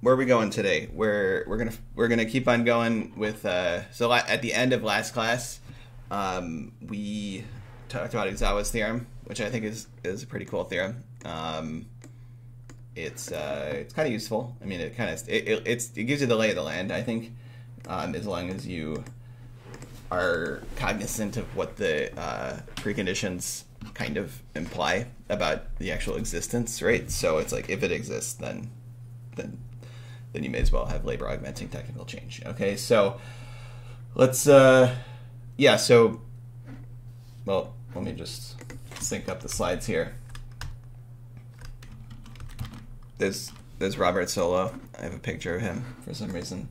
where are we going today? We're we're gonna we're gonna keep on going with. Uh, so at the end of last class, um, we talked about Uzawa's theorem, which I think is is a pretty cool theorem. Um, it's uh, it's kind of useful. I mean, it kind of it, it, it's it gives you the lay of the land. I think um, as long as you are cognizant of what the uh, preconditions kind of imply about the actual existence, right? So it's like if it exists, then then then you may as well have labor augmenting technical change. Okay, so let's uh, yeah. So well, let me just sync up the slides here. There's there's Robert Solow. I have a picture of him for some reason.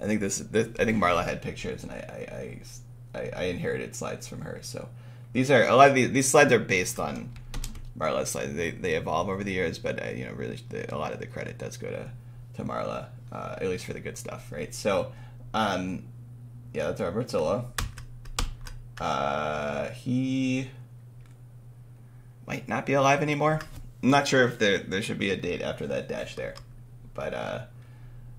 I think this, this I think Marla had pictures, and I I, I I, inherited slides from her. So these are a lot of these, these slides are based on Marla's slides. They they evolve over the years, but uh, you know really the, a lot of the credit does go to to Marla, uh, at least for the good stuff, right? So um, yeah, that's Robert Solow. Uh, he might not be alive anymore. I'm not sure if there there should be a date after that dash there, but uh,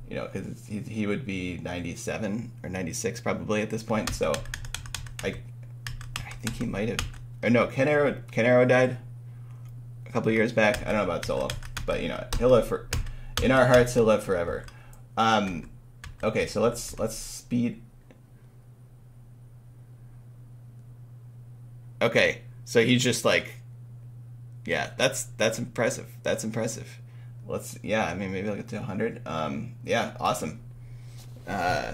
you know, because he, he would be 97 or 96 probably at this point. So I I think he might have. Or no, Ken Arrow Ken Arrow died a couple years back. I don't know about Solow, but you know, he'll live for in our hearts. He'll live forever. Um, okay, so let's let's speed. Okay, so he's just like, yeah, that's that's impressive. That's impressive let's yeah i mean maybe i'll get to 100 um yeah awesome uh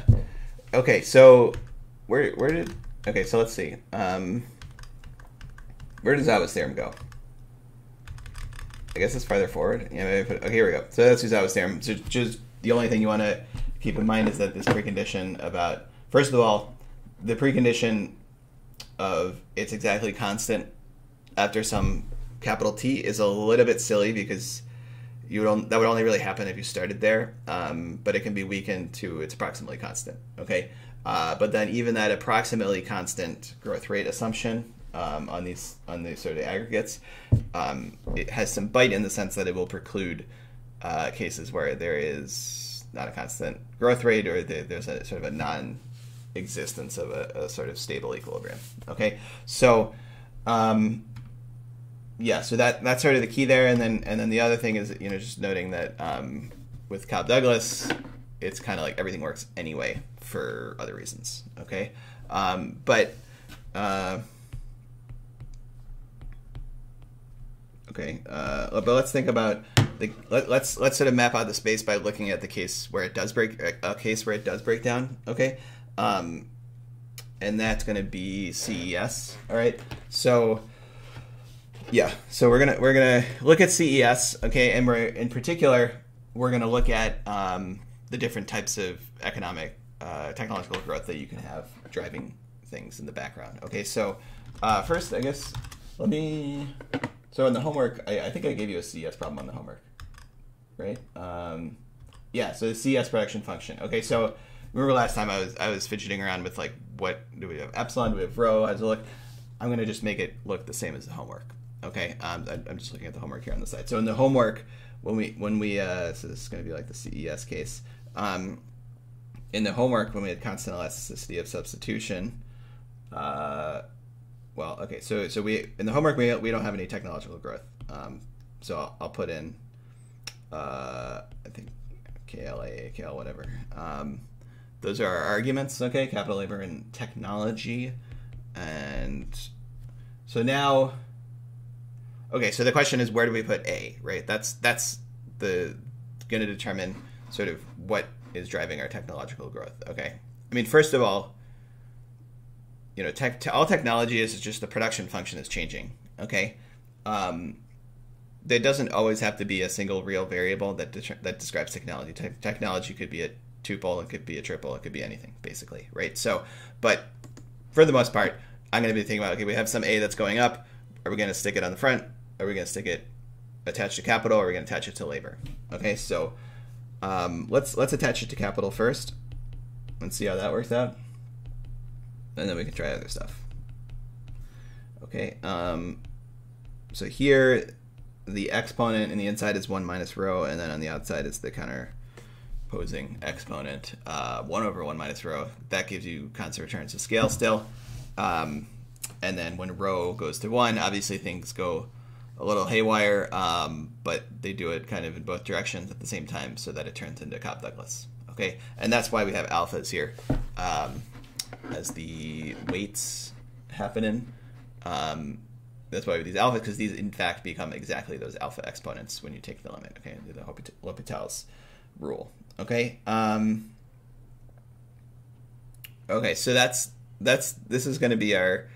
okay so where where did okay so let's see um where does Uzawa's theorem go i guess it's farther forward yeah put, okay here we go so that's who's Uzawa's theorem so just the only thing you want to keep in mind is that this precondition about first of all the precondition of it's exactly constant after some capital T is a little bit silly because you would that would only really happen if you started there, um, but it can be weakened to its approximately constant. Okay, uh, but then even that approximately constant growth rate assumption um, on these on these sort of aggregates, um, it has some bite in the sense that it will preclude uh, cases where there is not a constant growth rate or there's a sort of a non-existence of a, a sort of stable equilibrium. Okay, so um, yeah, so that that's sort of the key there, and then and then the other thing is you know just noting that um, with Cobb Douglas, it's kind of like everything works anyway for other reasons. Okay, um, but uh, okay, uh, but let's think about the let, us let's, let's sort of map out the space by looking at the case where it does break a case where it does break down. Okay, um, and that's going to be CES. All right, so yeah, so we're gonna we're gonna look at CES, okay, and we're in particular we're gonna look at um, the different types of economic uh, technological growth that you can have driving things in the background. Okay, so uh, first, I guess let me. So in the homework, I, I, think I gave you a CES problem on the homework, right? Um, yeah, so the CES production function. Okay, so remember last time I was I was fidgeting around with like what do we have epsilon, do we have rho, does it look? I'm gonna just make it look the same as the homework. Okay, um, I'm just looking at the homework here on the side. So in the homework, when we when we uh, so this is to be like the CES case. Um, in the homework, when we had constant elasticity of substitution, uh, well, okay, so so we in the homework we we don't have any technological growth. Um, so I'll, I'll, put in, uh, I think KLA, KL, whatever. Um, those are our arguments. Okay, capital labor and technology, and so now Okay, so the question is where do we put A, right? That's that's the going to determine sort of what is driving our technological growth. Okay, I mean first of all, you know, tech, all technology is just the production function is changing. Okay, um, there doesn't always have to be a single real variable that de- that describes technology. Te- technology could be a tuple, it could be a triple, it could be anything basically, right? So, but for the most part, I'm going to be thinking about okay, we have some A that's going up. Are we going to stick it on the front? Are we going to stick it attached to capital? Or are we going to attach it to labor? Okay, so um, let's let's attach it to capital first and see how that works out, and then we can try other stuff. Okay, um, so here the exponent in the inside is one minus rho, and then on the outside is the counter opposing exponent, uh, 1 over 1 minus rho. That gives you constant returns to scale still. Um, and then when rho goes to 1, obviously things go a little haywire, um, but they do it kind of in both directions at the same time so that it turns into Cobb-Douglas. Okay, and that's why we have alphas here um, as the weights happening. Um, that's why these alphas because these in fact become exactly those alpha exponents when you take the limit. Okay, the L'Hopital's rule. Okay. Um, okay, so that's that's this is going to be our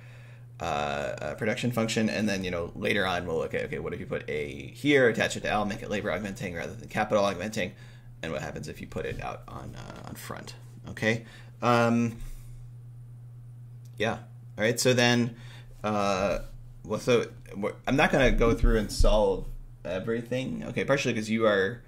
uh, uh, production function, and then you know later on we'll look at okay, what if you put a here, attach it to L, make it labor augmenting rather than capital augmenting, and what happens if you put it out on uh, on front. Okay. Um, yeah. All right. So then, uh, well, so I'm not going to go through and solve everything. Okay, partially because you are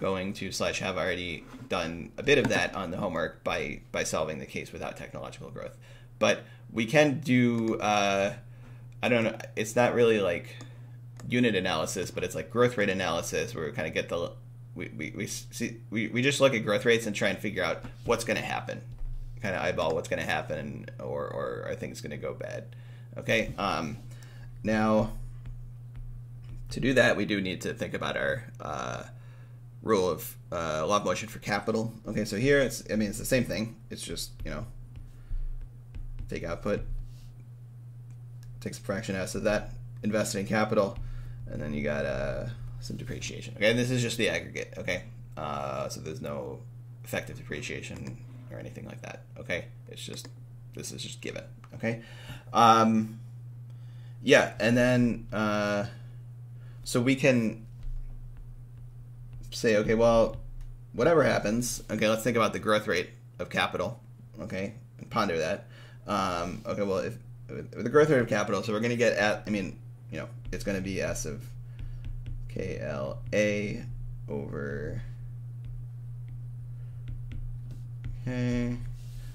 going to slash have already done a bit of that on the homework by by solving the case without technological growth. But we can do uh, I don't know. It's not really like unit analysis, but it's like growth rate analysis where we kind of get the we, we, we see we, we just look at growth rates and try and figure out what's going to happen kind of eyeball what's going to happen or, or are things going to go bad okay um, now to do that we do need to think about our uh, rule of uh, log motion for capital. Okay, so here it's, I mean, it's the same thing. It's just, you know, take output, takes a fraction s of that, invested in capital, and then you got uh, some depreciation. Okay, and this is just the aggregate, okay? Uh, so there's no effective depreciation or anything like that, okay? It's just, this is just given, okay? Um, yeah, and then, uh, so we can say, okay, well, whatever happens, okay, let's think about the growth rate of capital, okay, and ponder that. Um, okay, well, if, the growth rate of capital, so we're going to get at, I mean, you know, it's going to be S of KLA over okay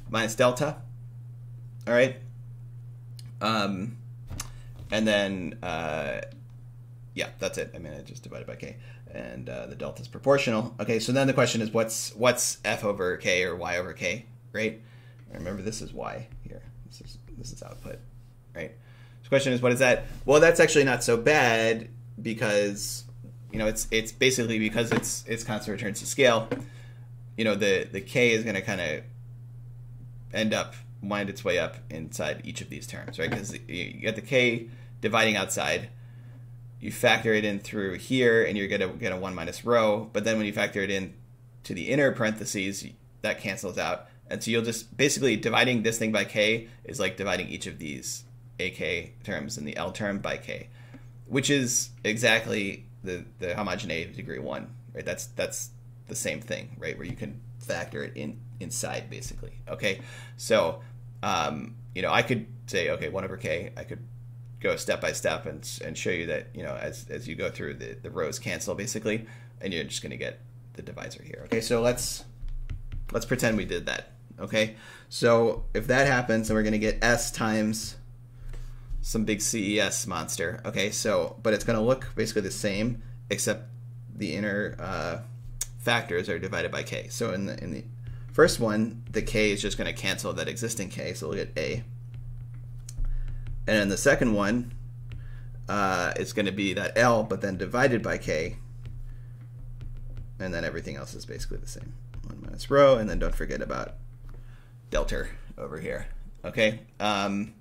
minus delta. All right. Um, and then uh, yeah, that's it. I mean, I just divided by k and uh, the delta is proportional. Okay, so then the question is what's what's f over k or y over k, right? Remember this is y here. This is this is output, right? So the question is what is that? Well, that's actually not so bad because you know it's it's basically because it's it's constant returns to scale. You know the the k is going to kind of end up wind its way up inside each of these terms, right? Because you get the k dividing outside you factor it in through here and you're going to get a 1 minus rho. But then when you factor it in to the inner parentheses, that cancels out. And so you'll just basically dividing this thing by k is like dividing each of these ak terms and the L term by k, which is exactly the, the homogeneity of degree 1. Right? That's that's the same thing, right? Where you can factor it in inside basically. Okay? So um, you know, I could say, okay, 1 over k, I could go step by step and, and show you that you know as, as you go through the, the rhos cancel basically and you're just going to get the divisor here okay so let's let's pretend we did that okay so if that happens then we're going to get s times some big ces monster okay so but it's going to look basically the same except the inner uh, factors are divided by k so in the in the first one the k is just going to cancel that existing k so we'll get a and then the second one uh, is going to be that L, but then divided by K. And then everything else is basically the same. 1 minus rho, and then don't forget about delta over here. Okay? Um,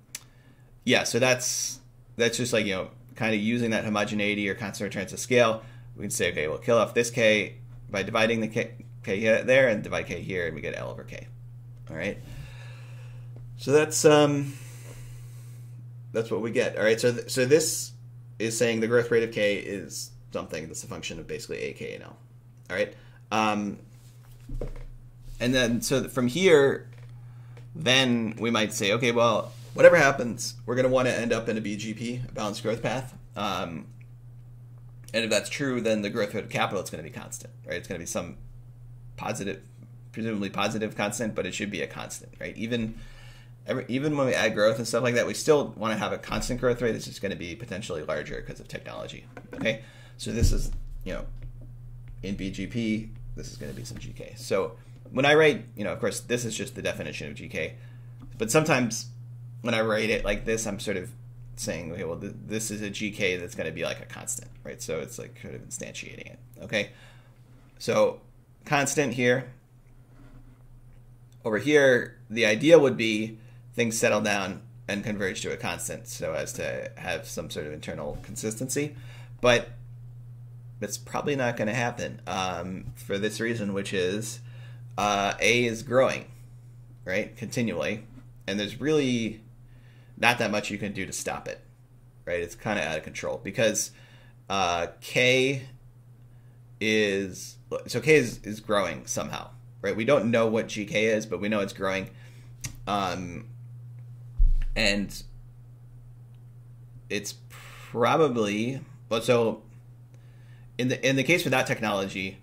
yeah, so that's that's just like, you know, kind of using that homogeneity or constant returns to scale. We can say, okay, we'll kill off this K by dividing the K, K there and divide K here, and we get L over K. All right? So that's... um that's what we get. All right. So th- so this is saying the growth rate of k is something that's a function of basically a, k, and l. All right. Um, and then so from here, then we might say, okay, well, whatever happens, we're going to want to end up in a BGP, a balanced growth path. Um, and if that's true, then the growth rate of capital is going to be constant, right? It's going to be some positive, presumably positive constant, but it should be a constant, right? Even every, even when we add growth and stuff like that, we still want to have a constant growth rate that's just going to be potentially larger because of technology. Okay, so this is you know in BGP this is going to be some GK. So when I write, you know, of course, this is just the definition of GK, but sometimes when I write it like this, I'm sort of saying, okay, well, th- this is a GK that's going to be like a constant, right? So it's like kind of instantiating it, okay? So constant here. Over here, the idea would be things settle down and converge to a constant so as to have some sort of internal consistency. But it's probably not going to happen um, for this reason, which is uh, A is growing, right, continually, and there's really not that much you can do to stop it, right? It's kind of out of control because uh, K is so K is, is growing somehow, right? We don't know what GK is, but we know it's growing, um, and it's probably but so in the in the case for that technology,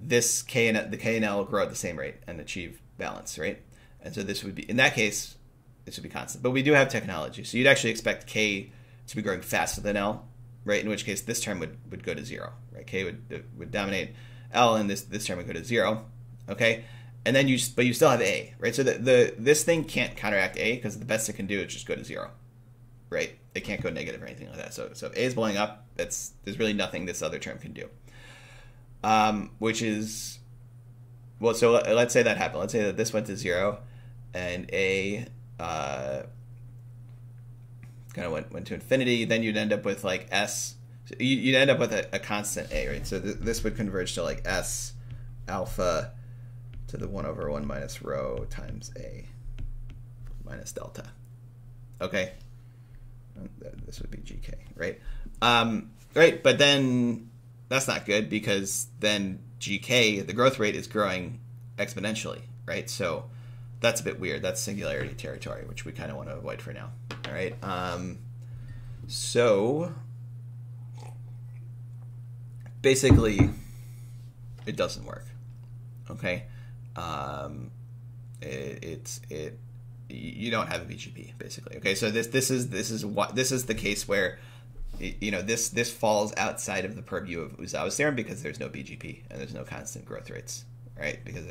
this K and the K and L grow at the same rate and achieve balance, right? And so this would be in that case, this would be constant. But we do have technology, so you'd actually expect K to be growing faster than L, right? In which case this term would, would go to zero, right? K would would dominate L, and this this term would go to zero, okay? And then you but you still have A, right? So the, the this thing can't counteract A because the best it can do is just go to zero, right? It can't go negative or anything like that. So so if A is blowing up, that's there's really nothing this other term can do. Um, which is well, so let's say that happened. Let's say that this went to zero, and A uh, kind of went went to infinity. Then you'd end up with like S. So you'd end up with a, a constant A, right? So th- this would converge to like S alpha to the 1 over 1 minus rho times A minus delta. Okay? This would be GK, right? Um, right, but then that's not good because then GK, the growth rate, is growing exponentially, right? So that's a bit weird. That's singularity territory, which we kind of want to avoid for now. All right. Um, so basically, it doesn't work. Okay. Um, it, it's it you don't have a BGP basically. Okay, so this this is this is what this is the case where you know this this falls outside of the purview of Uzawa's theorem because there's no BGP and there's no constant growth rates, right? Because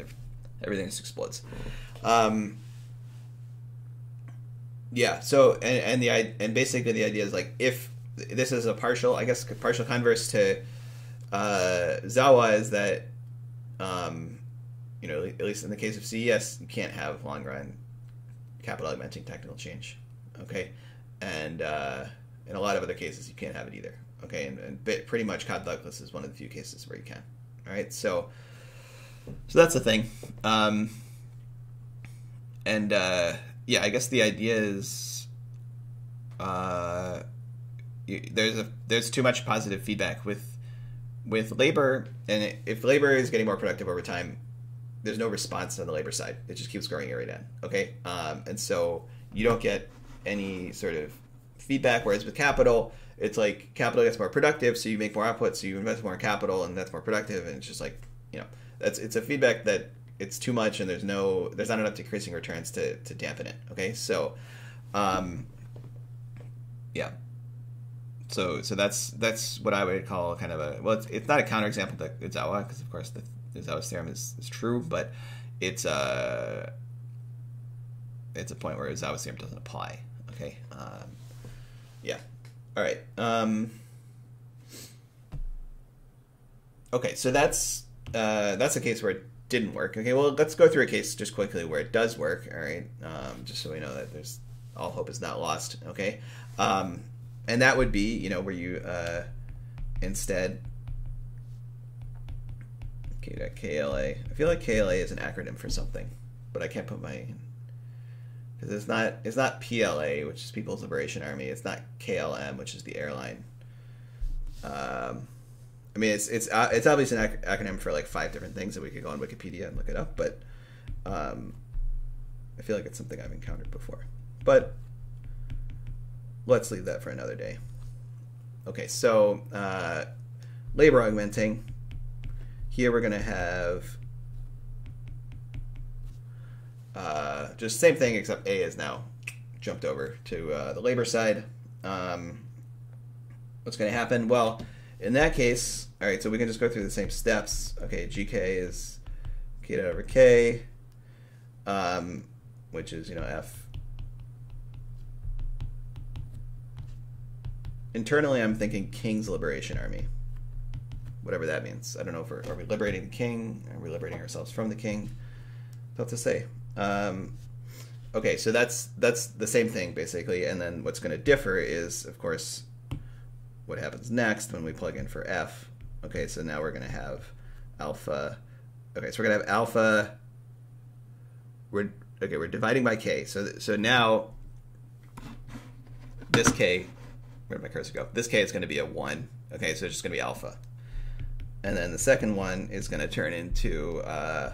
everything just explodes. Um, yeah. So and and the and basically the idea is like if this is a partial, I guess partial converse to uh, Zawa is that um, you know at least in the case of CES you can't have long run capital augmenting technical change. Okay, and uh, in a lot of other cases, you can't have it either. Okay, and, and pretty much Cobb Douglas is one of the few cases where you can. All right, so so that's the thing. Um, and uh, yeah, I guess the idea is uh, you, there's a there's too much positive feedback with with labor, and if labor is getting more productive over time, there's no response on the labor side. It just keeps growing every day. Okay, um, and so you don't get any sort of feedback. Whereas with capital, it's like capital gets more productive, so you make more output, so you invest more in capital, and that's more productive. And it's just like you know, that's it's a feedback that it's too much, and there's no there's not enough decreasing returns to to dampen it. Okay, so um, yeah. So, so that's that's what I would call kind of a well, it's, it's not a counterexample to Uzawa because of course the Uzawa's theorem is, is true, but it's a uh, it's a point where Uzawa's theorem doesn't apply. Okay, um, yeah. All right. Um, okay, so that's uh, that's a case where it didn't work. Okay, well, let's go through a case just quickly where it does work. All right, um, just so we know that there's all hope is not lost. Okay, um, and that would be you know where you uh, instead KLA. I feel like KLA is an acronym for something, but I can't put my because it's not it's not PLA, which is People's Liberation Army. It's not KLM, which is the airline. Um, I mean, it's it's uh, it's obviously an ac- acronym for like five different things that we could go on Wikipedia and look it up, but um, I feel like it's something I've encountered before. But let's leave that for another day. Okay, so uh, labor augmenting. Here we're going to have uh, just same thing, except A is now jumped over to uh, the labor side. Um, what's going to happen? Well, in that case, all right, so we can just go through the same steps. Okay, GK is k dot over k, um, which is, you know, F. Internally, I'm thinking King's Liberation Army. Whatever that means. I don't know if we're, are we liberating the king? Are we liberating ourselves from the king? Tough to say. Um, okay, so that's that's the same thing basically, and then what's going to differ is, of course, what happens next when we plug in for f. Okay, so now we're going to have alpha. Okay, so we're going to have alpha. We're okay. We're dividing by k. So so now this k. Where did my cursor go? This k is going to be a one. Okay, so it's just going to be alpha, and then the second one is going to turn into uh,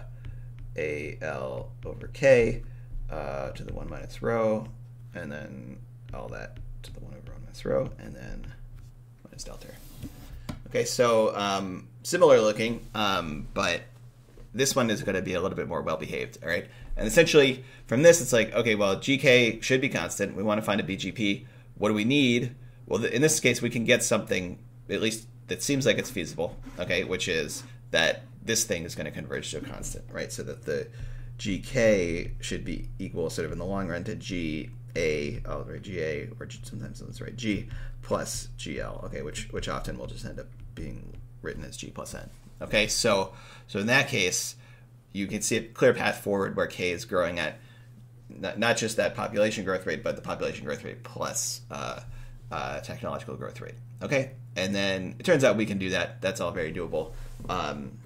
a l over k uh, to the 1 minus rho, and then all that to the 1 over 1 minus rho, and then minus delta. Okay, so um, similar looking, um, but this one is going to be a little bit more well behaved. All right, and essentially from this, it's like okay, well, GK should be constant. We want to find a BGP. What do we need? Well, in this case, we can get something at least that seems like it's feasible. Okay, which is that this thing is going to converge to a constant, right? So that the GK should be equal, sort of in the long run, to GA, I'll write GA, or sometimes let's write G plus GL, okay, which which often will just end up being written as G plus N. Okay, so so in that case, you can see a clear path forward where K is growing at not, not just that population growth rate, but the population growth rate plus uh, uh, technological growth rate. Okay, and then it turns out we can do that. That's all very doable um,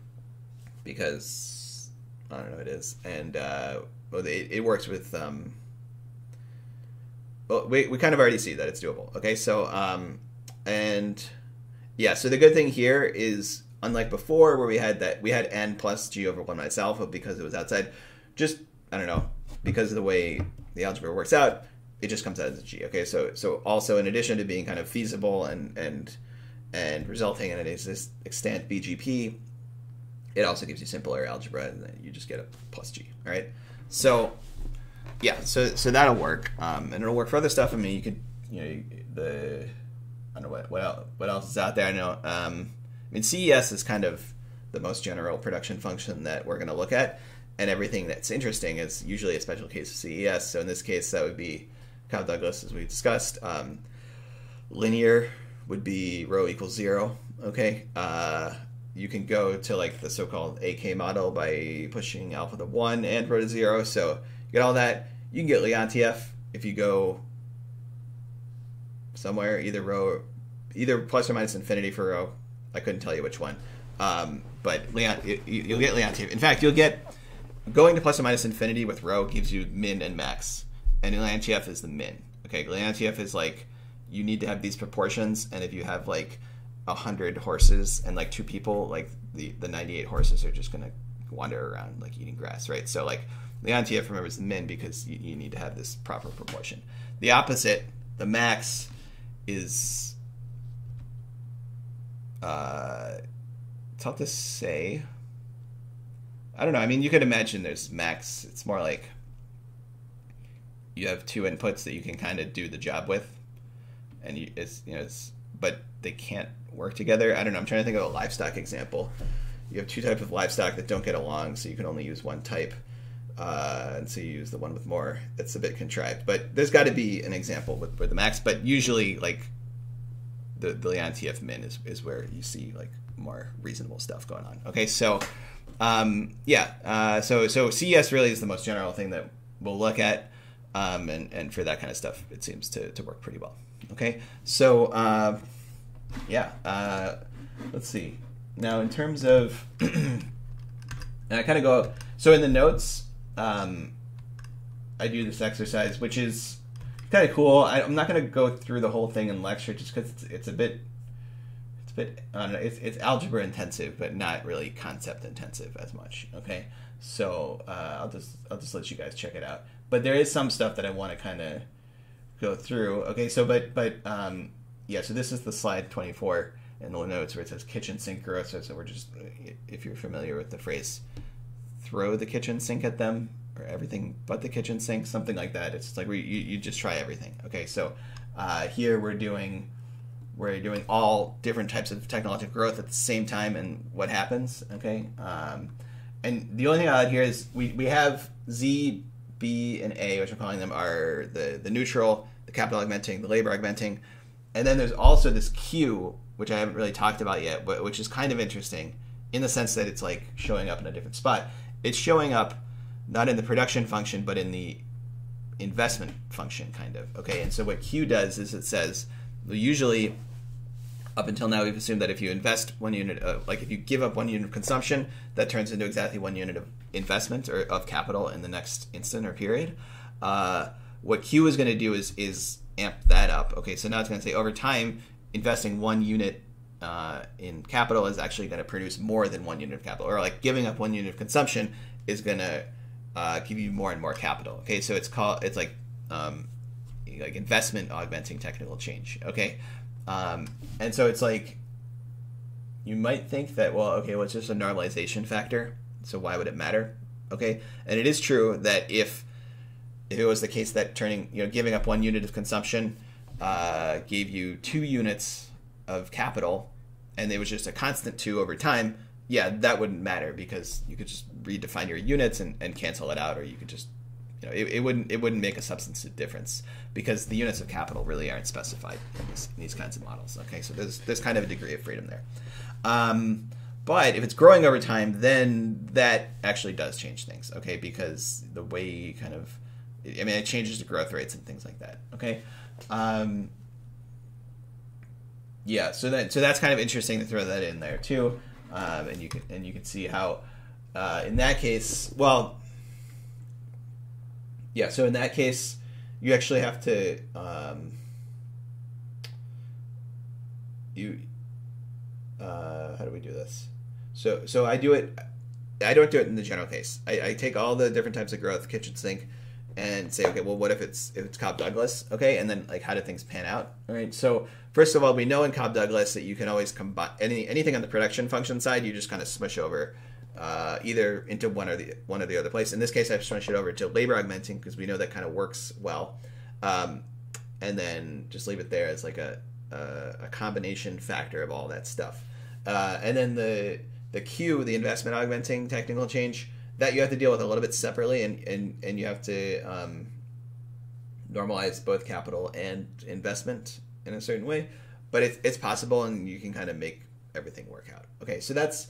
because I don't know it is, and uh, well, it, it works with. Um, we we kind of already see that it's doable. Okay, so um, and yeah, so the good thing here is unlike before where we had that we had n plus g over one minus alpha because it was outside. Just I don't know because of the way the algebra works out, it just comes out as a g. Okay, so so also in addition to being kind of feasible and and and resulting in an extant BGP, it also gives you simpler algebra, and then you just get a plus g. All right. So yeah, so so that'll work, um, and it'll work for other stuff. I mean, you could you know the I don't know what what else, what else is out there. I know. Um, I mean, CES is kind of the most general production function that we're going to look at, and everything that's interesting is usually a special case of CES. So in this case, that would be Cobb Douglas, as we discussed. Um, linear would be rho equals zero. Okay. Uh, you can go to like the so-called AK model by pushing alpha to one and rho to zero. So you get all that. You can get Leontief if you go somewhere, either rho, either plus or minus infinity for rho. I couldn't tell you which one, um, but Leon, you, will get Leontief. In fact, you'll get going to plus or minus infinity with rho gives you min and max, and Leontief is the min. Okay, Leontief is like you need to have these proportions, and if you have like a hundred horses and like two people, like the the ninety eight horses are just gonna wander around like eating grass, right? So like Leontief remembers the min because you, you need to have this proper proportion. The opposite, the max, is uh, it's hard to say. I don't know. I mean, you could imagine there's max. It's more like you have two inputs that you can kind of do the job with, and you, it's you know it's but they can't work together. I don't know. I'm trying to think of a livestock example. You have two types of livestock that don't get along, so you can only use one type. Uh, and so you use the one with more. That's a bit contrived, but there's got to be an example with, with the max. But usually, like the the Leontief min is, is where you see like more reasonable stuff going on. Okay, so um, yeah, uh, so so CES really is the most general thing that we'll look at, um, and and for that kind of stuff, it seems to to work pretty well. Okay, so. Uh, yeah. Uh, let's see. Now, in terms of, and I kind of go. So in the notes, um, I do this exercise, which is kind of cool. I, am not going to go through the whole thing in lecture, just because it's, it's, a bit, it's a bit. I don't know. It's, it's algebra intensive, but not really concept intensive as much. Okay. So uh, I'll just I'll just let you guys check it out. But there is some stuff that I want to kind of go through. Okay. So but but um, yeah, so this is the slide 24 in the notes where it says kitchen sink. So, so we're just, if you're familiar with the phrase, throw the kitchen sink at them or everything but the kitchen sink, something like that. It's like we, you, you just try everything. Okay, so uh, here we're doing you're doing all different types of technological growth at the same time and what happens. Okay. Um, and the only thing I'll add here is we, we have Z, B, and A, which I'm calling them are the, the neutral, the capital augmenting, the labor augmenting. And then there's also this Q, which I haven't really talked about yet, but which is kind of interesting in the sense that it's like showing up in a different spot. It's showing up not in the production function, but in the investment function, kind of. Okay, and so what Q does is it says, usually up until now we've assumed that if you invest one unit of, like if you give up one unit of consumption that turns into exactly one unit of investment or of capital in the next instant or period uh, what q is going to do is is amp that up okay so now it's going to say over time investing one unit uh, in capital is actually going to produce more than one unit of capital or like giving up one unit of consumption is going to uh, give you more and more capital okay so it's called it's like um, like investment augmenting technical change okay um, and so it's like you might think that well, okay, well it's just a normalization factor, so why would it matter? Okay, and it is true that if if it was the case that turning you know giving up one unit of consumption uh, gave you two units of capital, and it was just a constant two over time, yeah, that wouldn't matter because you could just redefine your units and, and cancel it out, or you could just you know, it, it, wouldn't it wouldn't make a substantive difference because the units of capital really aren't specified in, this, in these kinds of models. Okay, so there's there's kind of a degree of freedom there. Um, but if it's growing over time, then that actually does change things. Okay, because the way you kind of, I mean, it changes the growth rates and things like that. Okay. Um, yeah, so that so that's kind of interesting to throw that in there too, um, and you can and you can see how uh, in that case, well, yeah, so in that case, you actually have to um, you uh, how do we do this? So so I do it. I don't do it in the general case. I, I take all the different types of growth, kitchen sink, and say, okay, well, what if it's if it's Cobb Douglas? Okay, and then like how do things pan out? All right. So first of all, we know in Cobb Douglas that you can always combine any anything on the production function side. You just kind of smush over uh, either into one or the one or the other place. In this case, I've switched it over to labor augmenting because we know that kind of works well, um, and then just leave it there as like a, a, a combination factor of all that stuff. Uh, and then the the Q, the investment augmenting technical change, that you have to deal with a little bit separately, and and, and you have to um, normalize both capital and investment in a certain way. But it's it's possible, and you can kind of make everything work out. Okay, so that's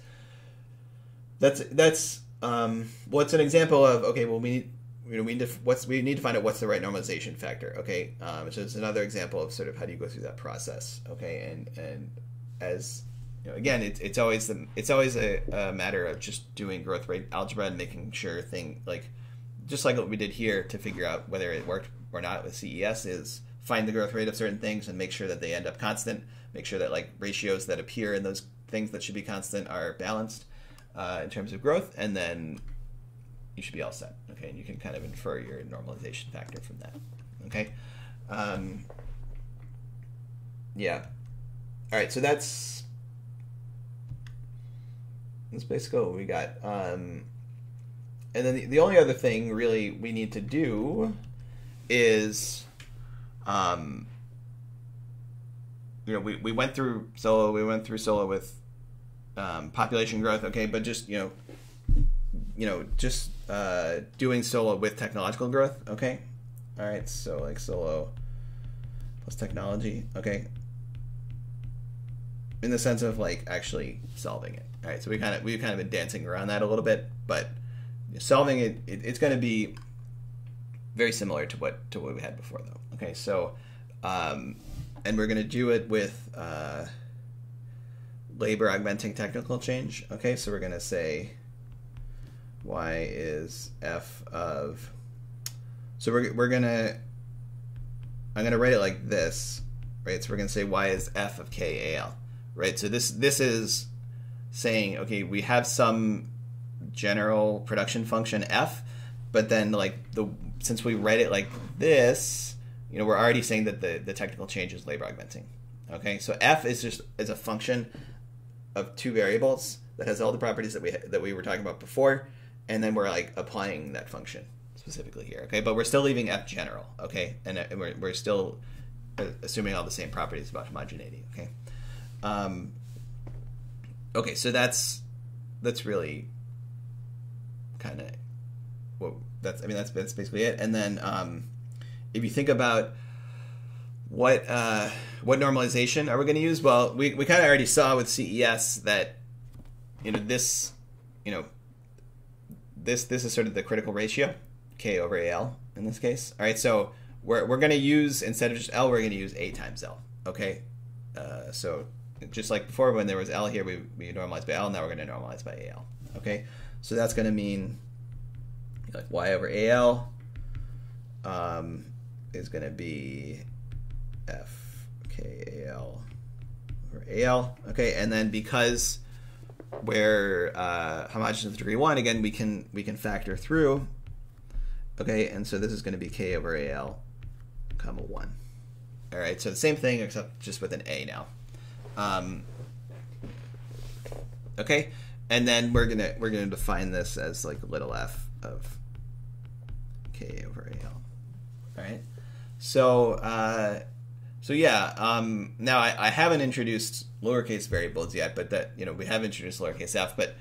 that's that's um, what's an example of okay. Well, we need you know we need to what's we need to find out what's the right normalization factor. Okay, um, so it's another example of sort of how do you go through that process. Okay, and and as you know, again, it's it's always the it's always a, a matter of just doing growth rate algebra and making sure thing like just like what we did here to figure out whether it worked or not with CES is find the growth rate of certain things and make sure that they end up constant. Make sure that like ratios that appear in those things that should be constant are balanced uh, in terms of growth, and then you should be all set. Okay, and you can kind of infer your normalization factor from that. Okay, um, yeah. All right, so that's that's basically what we got. Um, and then the, the only other thing really we need to do is, um, you know, we, we went through Solow, we went through Solow with um, population growth, okay, but just you know, you know, just uh, doing Solow with technological growth, okay. All right, so like Solow plus technology, okay. In the sense of like actually solving it. All right, so we kind of we've kind of been dancing around that a little bit, but solving it, it it's going to be very similar to what to what we had before, though. Okay, so um, and we're going to do it with. Uh, labor augmenting technical change. Okay, so we're going to say y is f of. So we're, we're going to. I'm going to write it like this, right? So we're going to say y is f of k al, right? So this this is saying okay, we have some general production function f, but then like the since we write it like this, you know, we're already saying that the the technical change is labor augmenting. Okay, so f is just is a function of two variables that has all the properties that we that we were talking about before, and then we're like applying that function specifically here. Okay, but we're still leaving f general. Okay, and, and we're we're still assuming all the same properties about homogeneity. Okay. Um, okay, so that's that's really kind of well, that's I mean that's that's basically it. And then um, if you think about what uh, what normalization are we going to use? Well, we, we kind of already saw with CES that you know this you know this this is sort of the critical ratio k over al in this case. All right, so we're we're going to use instead of just l, we're going to use a times l. Okay, uh, so just like before when there was l here, we we normalized by l. Now we're going to normalize by al. Okay, so that's going to mean like y over al um, is going to be f k a l over al. Okay, and then because we're uh, homogeneous degree one, again we can we can factor through. Okay, and so this is going to be k over al, comma one. All right, so the same thing except just with an a now. Um, okay, and then we're gonna we're gonna define this as like little f of k over al. All right, so uh, so yeah. Um, now I, I haven't introduced lowercase variables yet, but that you know we have introduced lowercase f, but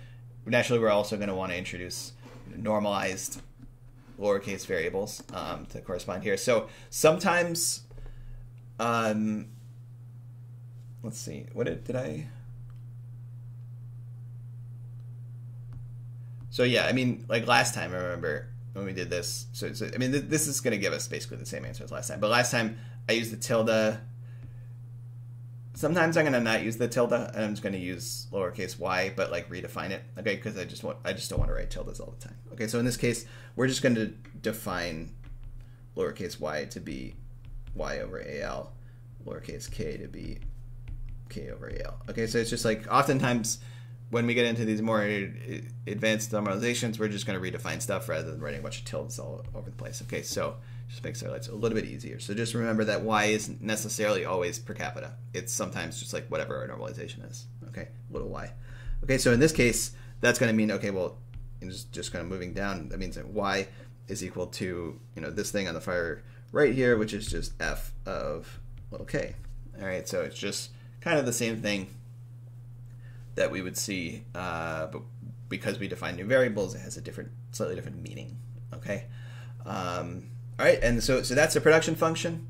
naturally we're also going to want to introduce normalized lowercase variables um, to correspond here. So sometimes, um, let's see, what did, did I? So yeah, I mean, like last time, I remember when we did this. So, so I mean, th- this is going to give us basically the same answer as last time. But last time I used the tilde. Sometimes I'm going to not use the tilde, and I'm just going to use lowercase y, but like redefine it, okay? Because I just want I just don't want to write tildes all the time. Okay, so in this case, we're just going to define lowercase y to be y over al, lowercase k to be k over al. Okay, so it's just like oftentimes when we get into these more uh, advanced normalizations, we're just going to redefine stuff rather than writing a bunch of tildes all over the place. Okay, so just makes our lives a little bit easier. So just remember that y isn't necessarily always per capita. It's sometimes just like whatever our normalization is. Okay, little y. Okay, so in this case, that's going to mean okay, well, just just kind of moving down. That means that y is equal to you know this thing on the far right here, which is just f of little k. All right, so it's just kind of the same thing that we would see, uh, but because we define new variables, it has a different, slightly different meaning. Okay. Um, all right, and so so that's a production function.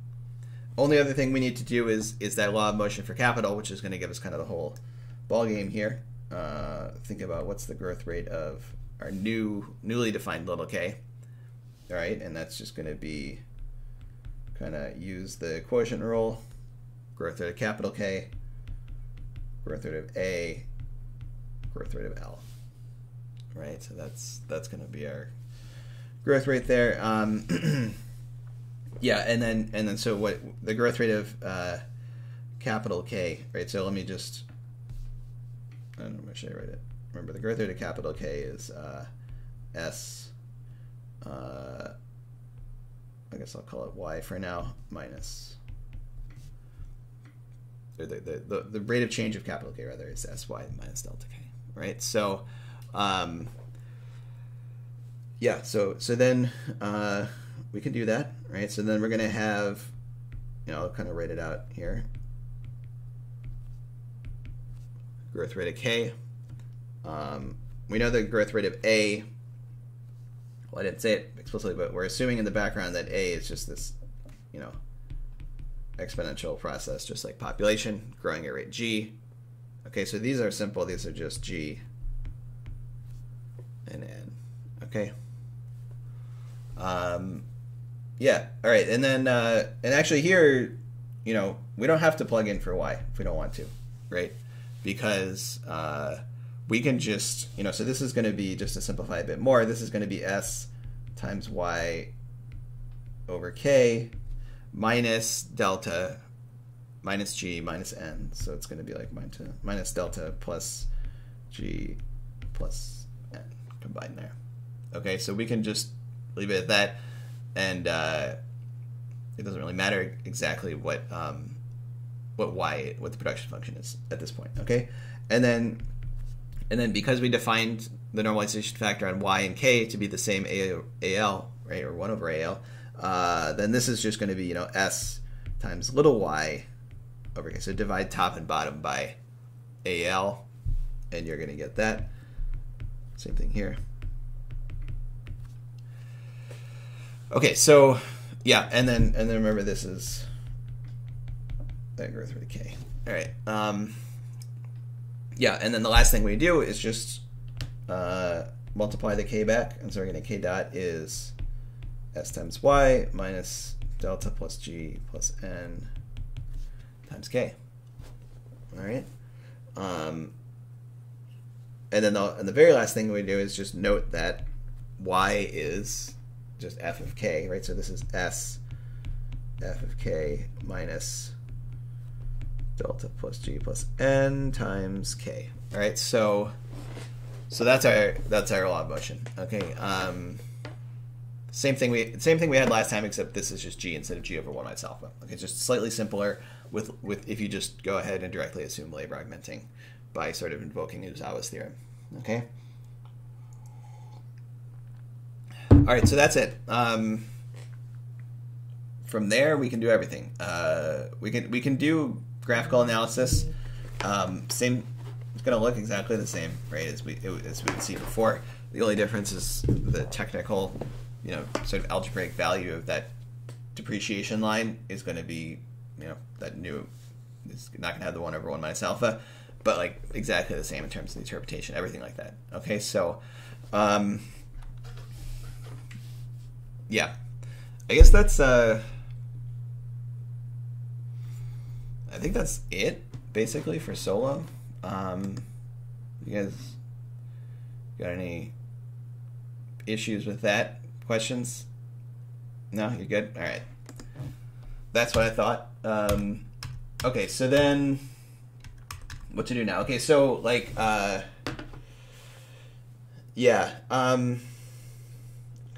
Only other thing we need to do is is that law of motion for capital, which is going to give us kind of the whole ball game here. Uh, think about what's the growth rate of our new newly defined little k. All right, and that's just going to be kind of use the quotient rule, growth rate of capital K, growth rate of A, growth rate of L. Right, so that's that's going to be our growth rate there. Um, yeah, and then and then so what the growth rate of uh, capital K, right? So let me just I don't know how should write it. Remember the growth rate of capital K is uh, S. Uh, I guess I'll call it Y for now minus. The, the, the, the rate of change of capital K rather is sy minus delta k, right? So, um, yeah, so so then uh, we can do that, right? So then we're gonna have, you know, I'll kind of write it out here. Growth rate of k. Um, we know the growth rate of a. Well, I didn't say it explicitly, but we're assuming in the background that a is just this, you know, exponential process, just like population growing at rate g. Okay, so these are simple. These are just g and n. Okay. Um, yeah. All right. And then, uh, and actually here, you know, we don't have to plug in for y if we don't want to, right? Because uh, we can just, you know, so this is going to be, just to simplify a bit more, this is going to be s times y over k minus delta minus g minus n. So it's going to be like minus delta plus g plus n combined there. Okay, so we can just leave it at that, and uh, it doesn't really matter exactly what um, what y what the production function is at this point. Okay, and then and then because we defined the normalization factor on y and k to be the same a, al right or one over al, uh, then this is just going to be you know s times little y over. So divide top and bottom by AL, and you're going to get that. Same thing here. Okay, so yeah, and then and then remember this is that growth rate k. All right. Um, yeah, and then the last thing we do is just uh, multiply the k back, and so we're going to k dot is s times y minus delta plus g plus n times k. All right. Um, and then the, and the very last thing we do is just note that y is just f of k, right? So this is s f of k minus delta plus g plus n times k. All right, so so that's our that's our law of motion. Okay. Um, same thing we same thing we had last time, except this is just g instead of g over one minus alpha. Okay, just slightly simpler with with if you just go ahead and directly assume labor augmenting by sort of invoking Uzawa's theorem. Okay. All right, so that's it. Um, from there, we can do everything. Uh, we can we can do graphical analysis. Um, same, it's going to look exactly the same, right, as we as we've seen before. The only difference is the technical, you know, sort of algebraic value of that depreciation line is going to be, you know, that new is not to have the one over one minus alpha, but like exactly the same in terms of the interpretation, everything like that. Okay, so. Um, yeah, I guess that's uh, I think that's it basically for Solow. Um, you guys got any issues with that? Questions? No, you're good. All right, that's what I thought. Um, okay, so then what to do now? Okay, so like uh, yeah. Um,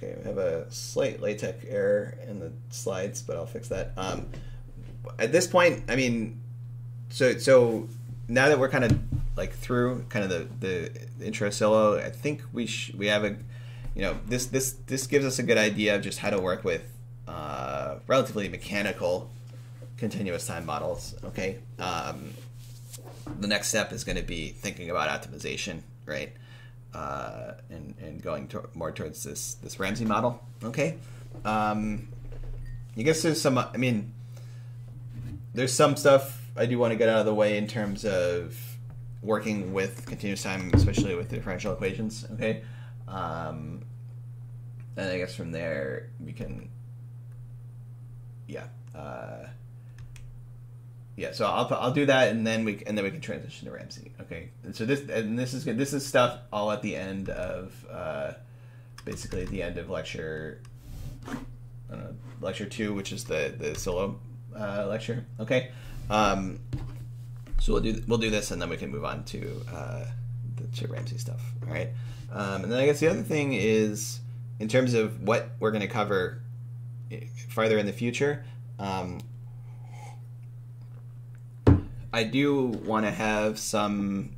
Okay, we have a slight LaTeX error in the slides, but I'll fix that. Um, at this point, I mean, so so now that we're kind of like through kind of the, the, the intro Solow, I think we sh- we have a, you know, this this this gives us a good idea of just how to work with uh, relatively mechanical continuous time models. Okay, um, the next step is going to be thinking about optimization, right? uh, and, and going to, more towards this this Ramsey model. Okay, um, I guess there's some. I mean, there's some stuff I do want to get out of the way in terms of working with continuous time, especially with differential equations. Okay, um, and I guess from there we can, yeah. Uh, yeah, so I'll I'll do that, and then we and then we can transition to Ramsey. Okay, and so this and this is. This is stuff all at the end of uh, basically at the end of lecture. I don't know, lecture two, which is the the Solow uh, lecture. Okay, um, so we'll do we'll do this, and then we can move on to uh, the to Ramsey stuff. All right, um, and then I guess the other thing is in terms of what we're going to cover farther in the future. Um, I do want to have some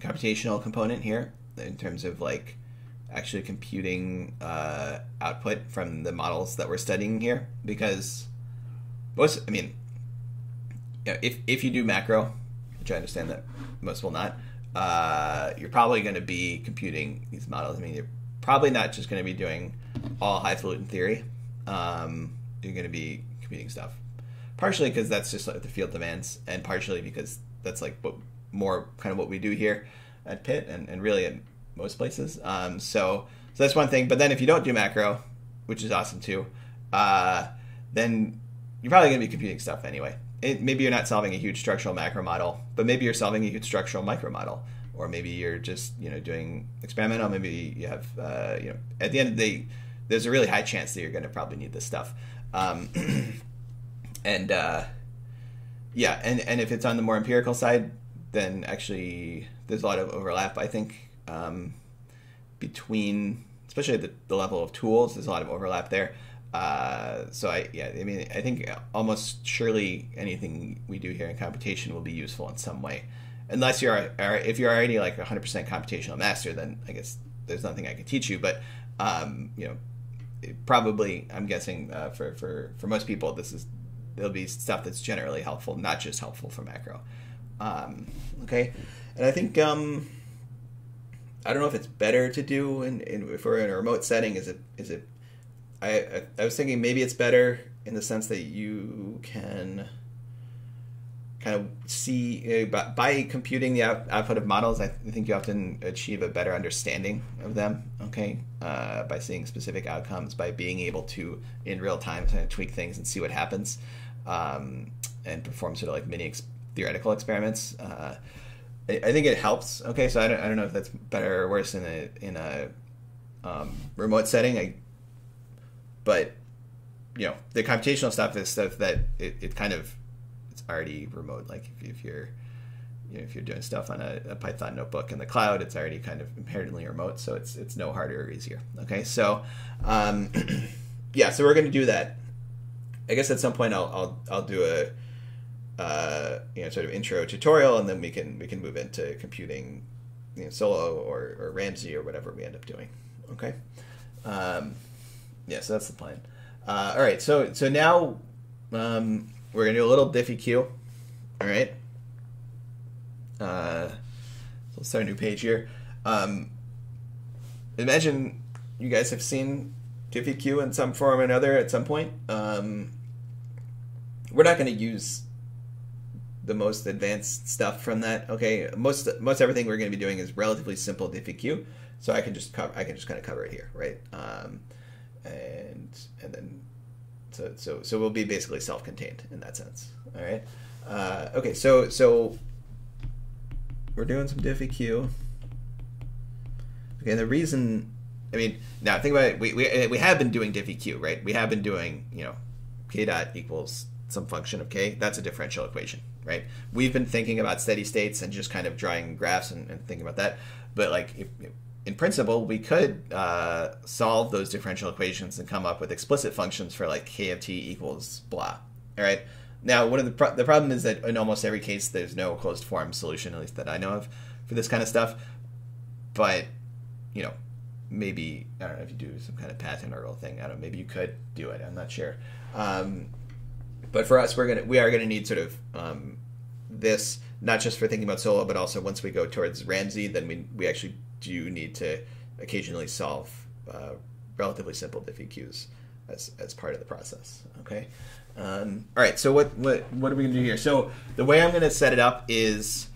computational component here in terms of like actually computing uh, output from the models that we're studying here because most I mean you know, if if you do macro, which I understand that most will not, uh, you're probably going to be computing these models. I mean, you're probably not just going to be doing all highfalutin theory. Um, you're going to be computing stuff partially because that's just what the field demands, and partially because that's like what more kind of what we do here at Pitt and, and really in most places. Um, so so that's one thing. But then if you don't do macro, which is awesome too, uh, then you're probably going to be computing stuff anyway. It, maybe you're not solving a huge structural macro model, but maybe you're solving a huge structural micro model, or maybe you're just you know doing experimental. Maybe you have uh, you know at the end of the day, there's a really high chance that you're going to probably need this stuff. Um, and uh, yeah, and and if it's on the more empirical side, then actually there's a lot of overlap. I think um, between, especially the, the level of tools, there's a lot of overlap there. Uh, so I yeah, I mean I think almost surely anything we do here in computation will be useful in some way, unless you're if you're already like 100% computational master, then I guess there's nothing I can teach you. But um, you know, probably I'm guessing uh, for for for most people this is there'll be stuff that's generally helpful, not just helpful for macro. Um, okay, and I think um, I don't know if it's better to do in, in if we're in a remote setting. Is it is it? I, I I was thinking maybe it's better in the sense that you can kind of see uh, by, computing the out, output of models. I think you often achieve a better understanding of them. Okay, uh, by seeing specific outcomes, by being able to in real time kind of tweak things and see what happens, um, and perform sort of like mini ex- theoretical experiments. Uh, I, I, think it helps. Okay, so I don't, I don't know if that's better or worse in a in a um, remote setting. I, but you know the computational stuff is stuff that it, it kind of already remote. Like if, if you're you know, if you're doing stuff on a, a, Python notebook in the cloud, it's already kind of inherently remote, so it's it's no harder or easier. Okay, so um, yeah, so we're going to do that. I guess at some point I'll I'll, I'll do a uh, you know sort of intro tutorial, and then we can we can move into computing you know, Solow or, or Ramsey or whatever we end up doing. Okay, um, yeah, so that's the plan. Uh, all right, so so now um, we're gonna do a little diffie-q. All right. Uh, let's start a new page here. Um, imagine you guys have seen diffie-q in some form or another at some point. Um, we're not to use the most advanced stuff from that. Okay, most most everything we're going to be doing is relatively simple diffie-q, so I can just cover I can just kind of cover it here, right? Um, and and then so so so we'll be basically self-contained in that sense. All right. Uh, okay, so so we're doing some diffie-q. Okay, the reason, I mean, now think about it. We, we, we have been doing diffie-q, right? We have been doing, you know, k dot equals some function of k. That's a differential equation, right? We've been thinking about steady states and just kind of drawing graphs and, and thinking about that. But like, if, in principle, we could uh, solve those differential equations and come up with explicit functions for like k of t equals blah. All right. Now, one of the pro- the problem is that in almost every case, there's no closed form solution, at least that I know of, for this kind of stuff. But you know, maybe I don't know if you do some kind of path integral thing. I don't know. Maybe you could do it. I'm not sure. Um, but for us, we're gonna we are gonna need sort of um, this not just for thinking about Solow, but also once we go towards Ramsey, then we we actually do need to occasionally solve uh, relatively simple diffie-qs as, as part of the process. Okay. Um, all right. So what what what are we gonna do here? So the way I'm gonna set it up is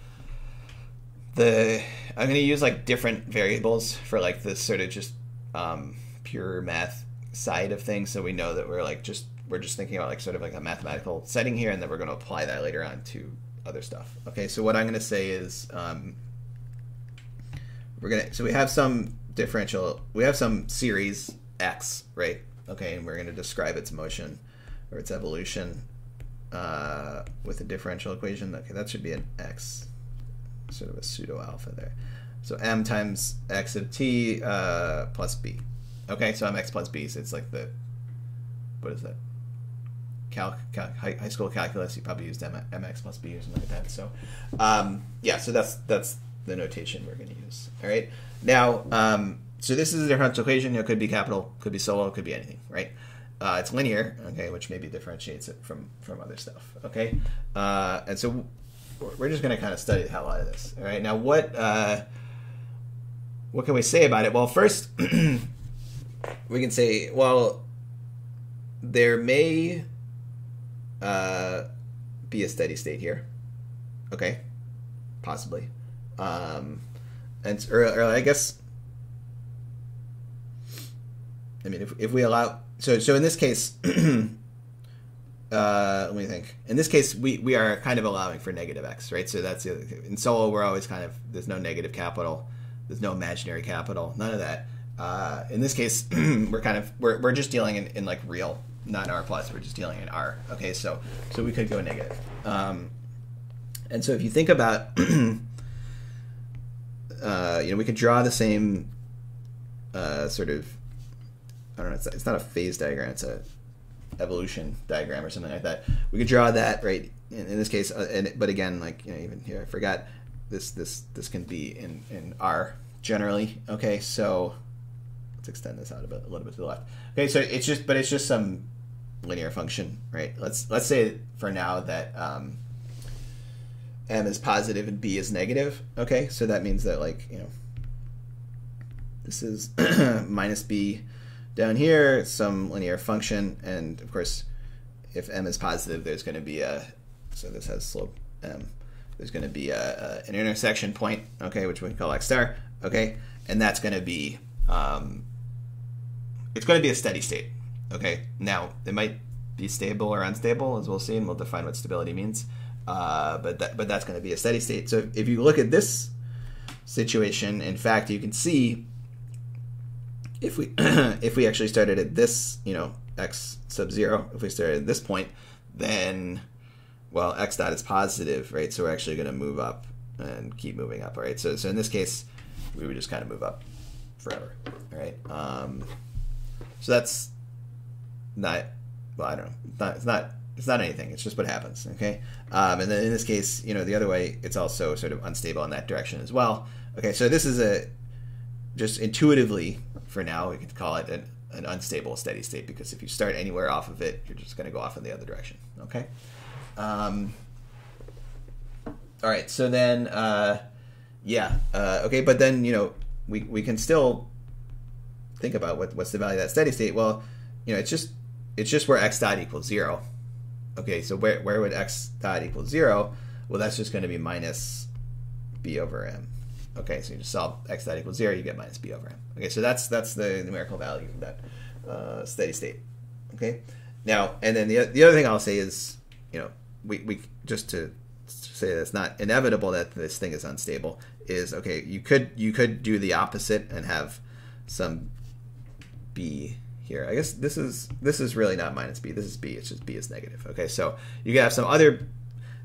the I'm gonna use like different variables for like this sort of just um, pure math side of things. So we know that we're like just we're just thinking about like sort of like a mathematical setting here, and then we're going to apply that later on to other stuff. Okay. So what I'm going to say is um, we're gonna so we have some differential we have some series x right? Okay and we're going to describe its motion or its evolution uh, with a differential equation. Okay that should be an x sort of a pseudo alpha there. So m times x of t uh, plus b. Okay so mx plus b so it's like the what is that? Calc, calc, high, school calculus you probably used M, mx plus b or something like that so um, yeah so that's that's the notation we're going to use. All right. Now, um, so this is a differential equation. It could be capital, could be Solow, could be anything, right? Uh, it's linear, okay, which maybe differentiates it from from other stuff, okay? Uh, and so we're just going to kind of study the hell out of this. All right. Now, what uh, what can we say about it? Well, first, we can say, well, there may uh, be a steady state here. Okay, possibly. Um, and or, or I guess, I mean, if, if we allow so so in this case, uh, let me think. In this case, we we are kind of allowing for negative x, right? So that's in Solow we're always kind of there's no negative capital, there's no imaginary capital, none of that. Uh, in this case, we're kind of we're, we're just dealing in, in like real, not r plus. We're just dealing in r. Okay, so so we could go negative. Um, and so if you think about uh, you know, we could draw the same uh, sort of. I don't know. It's, it's not a phase diagram. It's a evolution diagram or something like that. We could draw that right in, in this case, uh, and but again, like you know, even here, I forgot this this this can be in in R generally. Okay, so let's extend this out a bit a little bit to the left. Okay, so it's just but it's just some linear function, right? Let's let's say for now that um, m is positive and b is negative. Okay, so that means that like you know this is minus b down here, some linear function, and of course, if m is positive, there's going to be a so this has slope m. There's going to be a, a, an intersection point, okay, which we call x star, okay, and that's going to be um, it's going to be a steady state, okay. Now it might be stable or unstable, as we'll see, and we'll define what stability means. Uh, but that, but that's going to be a steady state. So if you look at this situation, in fact, you can see if we if we actually started at this, you know, x sub zero, if we started at this point, then well, x dot is positive, right? So we're actually going to move up and keep moving up, all right? So so in this case, we would just kind of move up forever, all right? Um, so that's not well, I don't know, it's not, it's not it's not anything. It's just what happens. Okay. Um, and then in this case, you know, the other way, it's also sort of unstable in that direction as well. Okay. So this is a just intuitively for now, we could call it an, an unstable steady state because if you start anywhere off of it, you're just going to go off in the other direction. Okay. Um, all right. So then, uh, yeah. Uh, okay. But then, you know, we, we can still think about what, what's the value of that steady state. Well, you know, it's just, it's just where x dot equals zero. Okay. So where, where would x dot equal zero? Well, that's just going to be minus b over m. Okay, so you just solve x dot equals zero, you get minus b over m. Okay, so that's that's the numerical value of that uh, steady state. Okay, now and then the the other thing I'll say is, you know, we, we just to say that it's not inevitable that this thing is unstable is okay. You could you could do the opposite and have some b here. I guess this is this is really not minus b. This is b. It's just b is negative. Okay, so you could have some other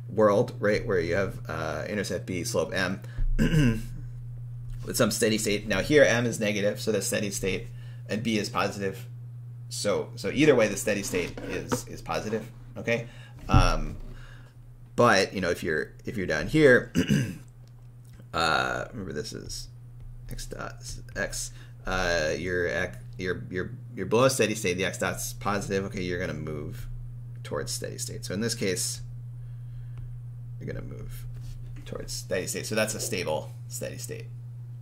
world right where you have uh, intercept b slope m with some steady state. Now here m is negative, so the steady state, and b is positive. So so either way, the steady state is is positive. Okay, um, but you know if you're if you're down here, uh, remember this is x dot is x. Uh, you're you're you're you're below steady state. The x dot's positive. Okay, you're gonna move towards steady state. So in this case, you're gonna move towards steady state. So that's a stable steady state.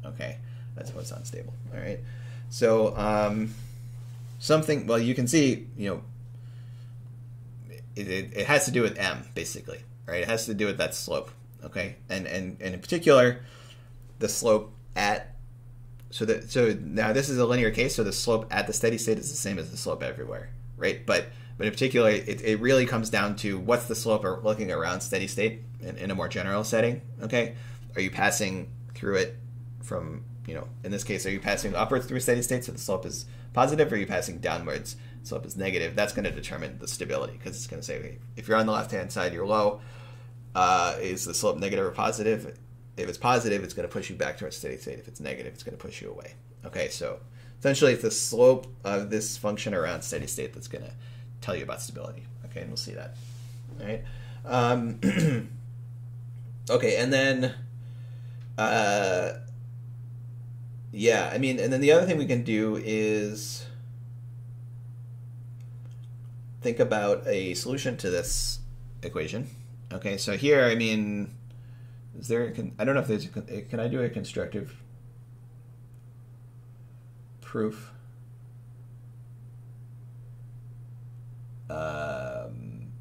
Okay, that's what's unstable. All right. So um, something. Well, you can see. You know, it, it, it has to do with m basically, right? It has to do with that slope. Okay, and and, and in particular, the slope at so that so now this is a linear case. So the slope at the steady state is the same as the slope everywhere, right? But but in particular, it, it really comes down to what's the slope or looking around steady state in, in a more general setting. Okay, are you passing through it from you know in this case are you passing upwards through steady state so the slope is positive or are you passing downwards slope is negative that's going to determine the stability because it's going to say if you're on the left hand side you're low uh, is the slope negative or positive if it's positive it's going to push you back towards steady state. If it's negative it's going to push you away. Okay so essentially it's the slope of this function around steady state that's going to tell you about stability. Okay and we'll see that. All right? Um, okay and then uh, yeah, I mean, and then the other thing we can do is think about a solution to this equation. Okay, so here, I mean, is there? Can I don't know if there's. A, can I do a constructive proof? Um,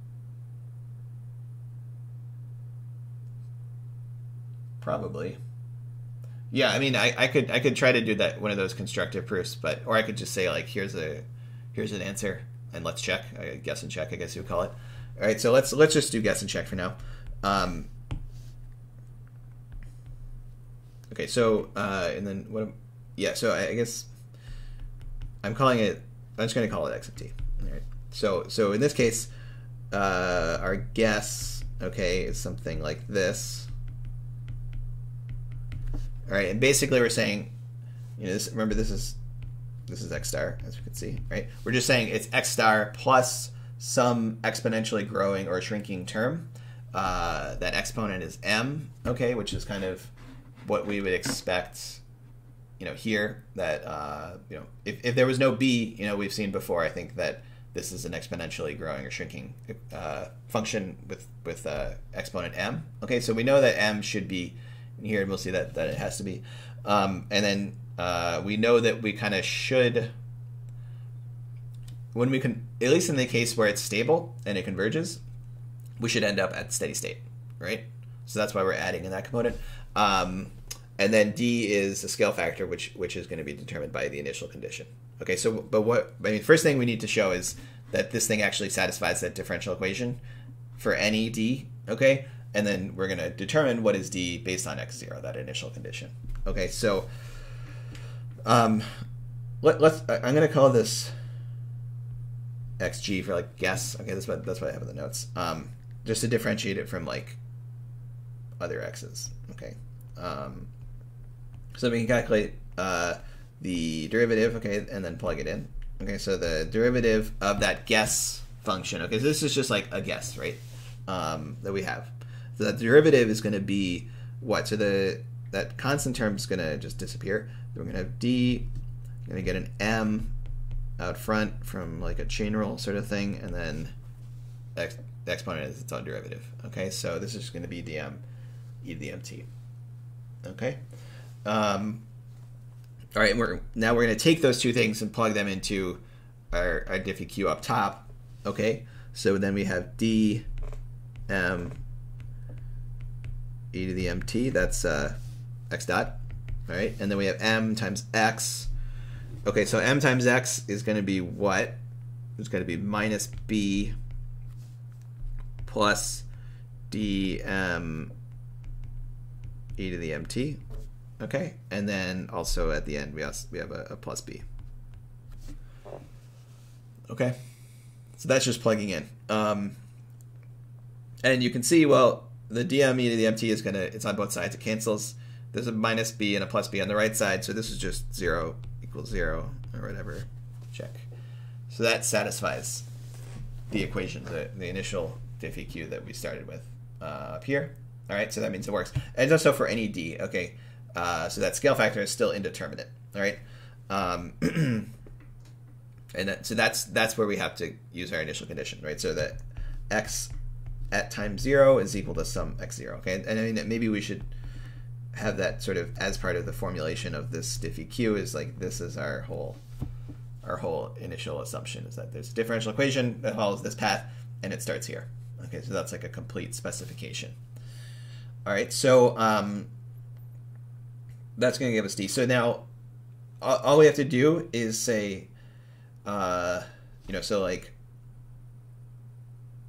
probably. Yeah, I mean, I, I could I could try to do that one of those constructive proofs, but or I could just say like here's a here's an answer and let's check. I guess and check. I guess you would call it. All right, so let's let's just do guess and check for now. Um, okay, so uh, and then what? Yeah, so I, I guess I'm calling it. I'm just going to call it x of t. All right. So so in this case, uh, our guess okay is something like this. All right, and basically we're saying, you know, this, remember this is this is x star as you can see, right? We're just saying it's x star plus some exponentially growing or shrinking term. Uh, that exponent is m, okay, which is kind of what we would expect, you know, here. That uh, you know, if, if there was no b, you know, we've seen before. I think that this is an exponentially growing or shrinking uh, function with with uh, exponent m. Okay, so we know that m should be here, and we'll see that that it has to be. Um, and then uh, we know that we kind of should when we can at least in the case where it's stable and it converges, we should end up at steady state, right? So that's why we're adding in that component. Um, and then d is the scale factor, which which is going to be determined by the initial condition. Okay, so but what I mean, first thing we need to show is that this thing actually satisfies that differential equation for any d. Okay, and then we're going to determine what is d based on x zero, that initial condition. Okay, so um, let, let's. I'm going to call this xg for like guess. Okay, that's what that's what I have in the notes. Um, just to differentiate it from like other x's. Okay. Um, so we can calculate uh, the derivative, okay, and then plug it in. Okay, so the derivative of that guess function, okay, so this is just like a guess, right, um, that we have. So the derivative is going to be what? So the that constant term is going to just disappear. We're going to have d, going to get an m out front from like a chain rule sort of thing, and then x, the exponent is its own derivative. Okay, so this is going to be dm e to the mt. Okay. Um, all right, and we're now we're going to take those two things and plug them into our, our diffie q up top. Okay, so then we have d m e to the mt. That's uh, x dot. All right, and then we have m times x Okay, so m times x is going to be what? It's going to be minus b plus dm e to the mt. Okay, and then also at the end we also, we have a, a plus b. Okay, so that's just plugging in. Um, and you can see, well, the dm e to the mt is gonna it's on both sides. It cancels. There's a minus b and a plus b on the right side, so this is just zero equals zero or whatever. Check. So that satisfies the equation, the, the initial diffie q that we started with uh, up here. All right, so that means it works. And also for any d, okay. Uh, so that scale factor is still indeterminate. All right. Um, and that, so that's that's where we have to use our initial condition, right? So that x at time zero is equal to some x zero. Okay, and I mean that maybe we should have that sort of as part of the formulation of this diffie q is like this is our whole our whole initial assumption is that there's a differential equation that follows this path and it starts here. Okay, so that's like a complete specification. All right, so um, that's going to give us d. So now all, we have to do is say, uh, you know, so like,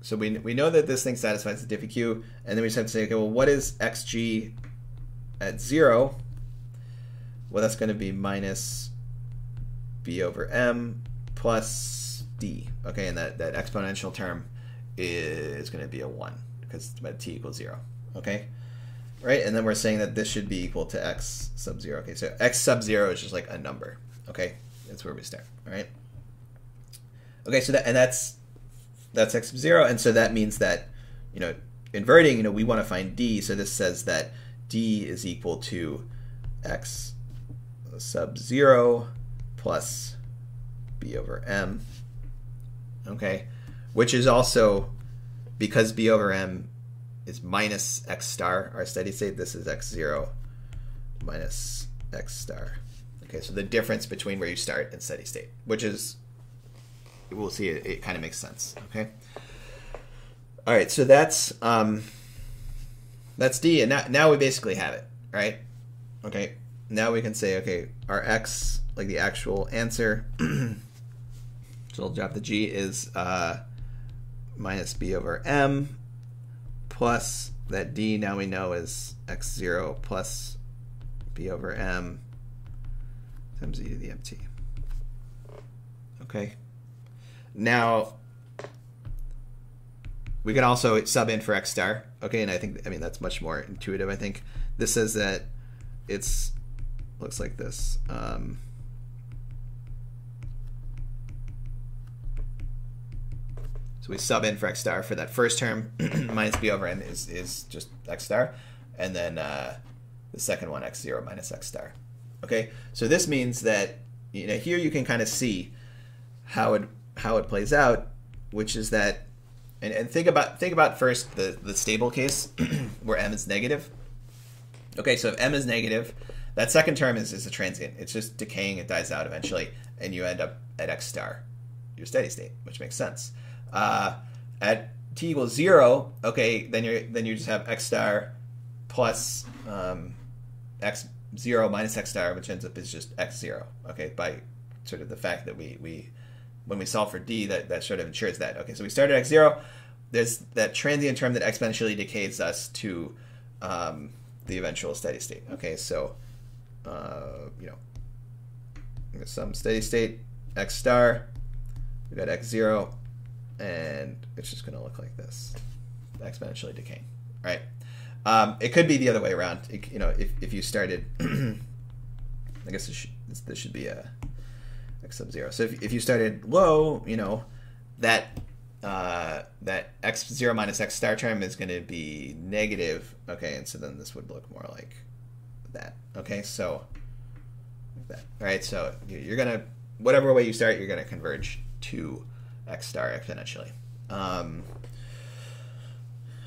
so we, we know that this thing satisfies the diffie q, and then we just have to say, okay, well, what is xg at 0, well, that's going to be minus b over m plus d. Okay, and that, that exponential term is going to be a 1 because t equals 0. Okay, right? And then we're saying that this should be equal to x sub 0. Okay, so x sub 0 is just like a number. Okay, that's where we start. All right. Okay, so that and that's that's x sub 0, and so that means that you know inverting, you know, we want to find d. So this says that d is equal to x sub 0 plus b over m. Okay, which is also because b over m is minus x star, our steady state, this is x0 minus x star. Okay, so the difference between where you start and steady state, which is, we'll see, it, it kind of makes sense. Okay. All right, so that's um, that's D, and now, now we basically have it, right? Okay, now we can say, okay, our X, like the actual answer, so I'll drop the G, is uh, minus B over M plus that D now we know is X0 plus B over M times E to the MT. Okay. Now, we can also sub in for x star. Okay, and I think I mean that's much more intuitive. I think this says that it's looks like this. Um, so we sub in for x star for that first term minus b over m is is just x star, and then uh, the second one x zero minus x star. Okay, so this means that you know here you can kind of see how it how it plays out, which is that, and, and think about think about first the the stable case where m is negative. Okay, so if m is negative, that second term is, is a transient. It's just decaying. It dies out eventually, and you end up at x star, your steady state, which makes sense. Uh, at t equals zero, okay, then you then you just have x star plus um, x zero minus x star, which ends up is just x zero. Okay, by sort of the fact that we we when we solve for d, that that sort of ensures that. Okay, so we start at x zero. There's that transient term that exponentially decays us to um, the eventual steady state. Okay, so uh, you know, some steady state x star. We got x zero, and it's just going to look like this, exponentially decaying, right? Um, it could be the other way around. It, you know, if, if you started, I guess this should, this, should be a x sub zero. So if, if you started low, you know, that uh, that x zero minus x star term is going to be negative. Okay, and so then this would look more like that. Okay, so like that. All right, so you're gonna whatever way you start, you're gonna converge to x star exponentially. Um,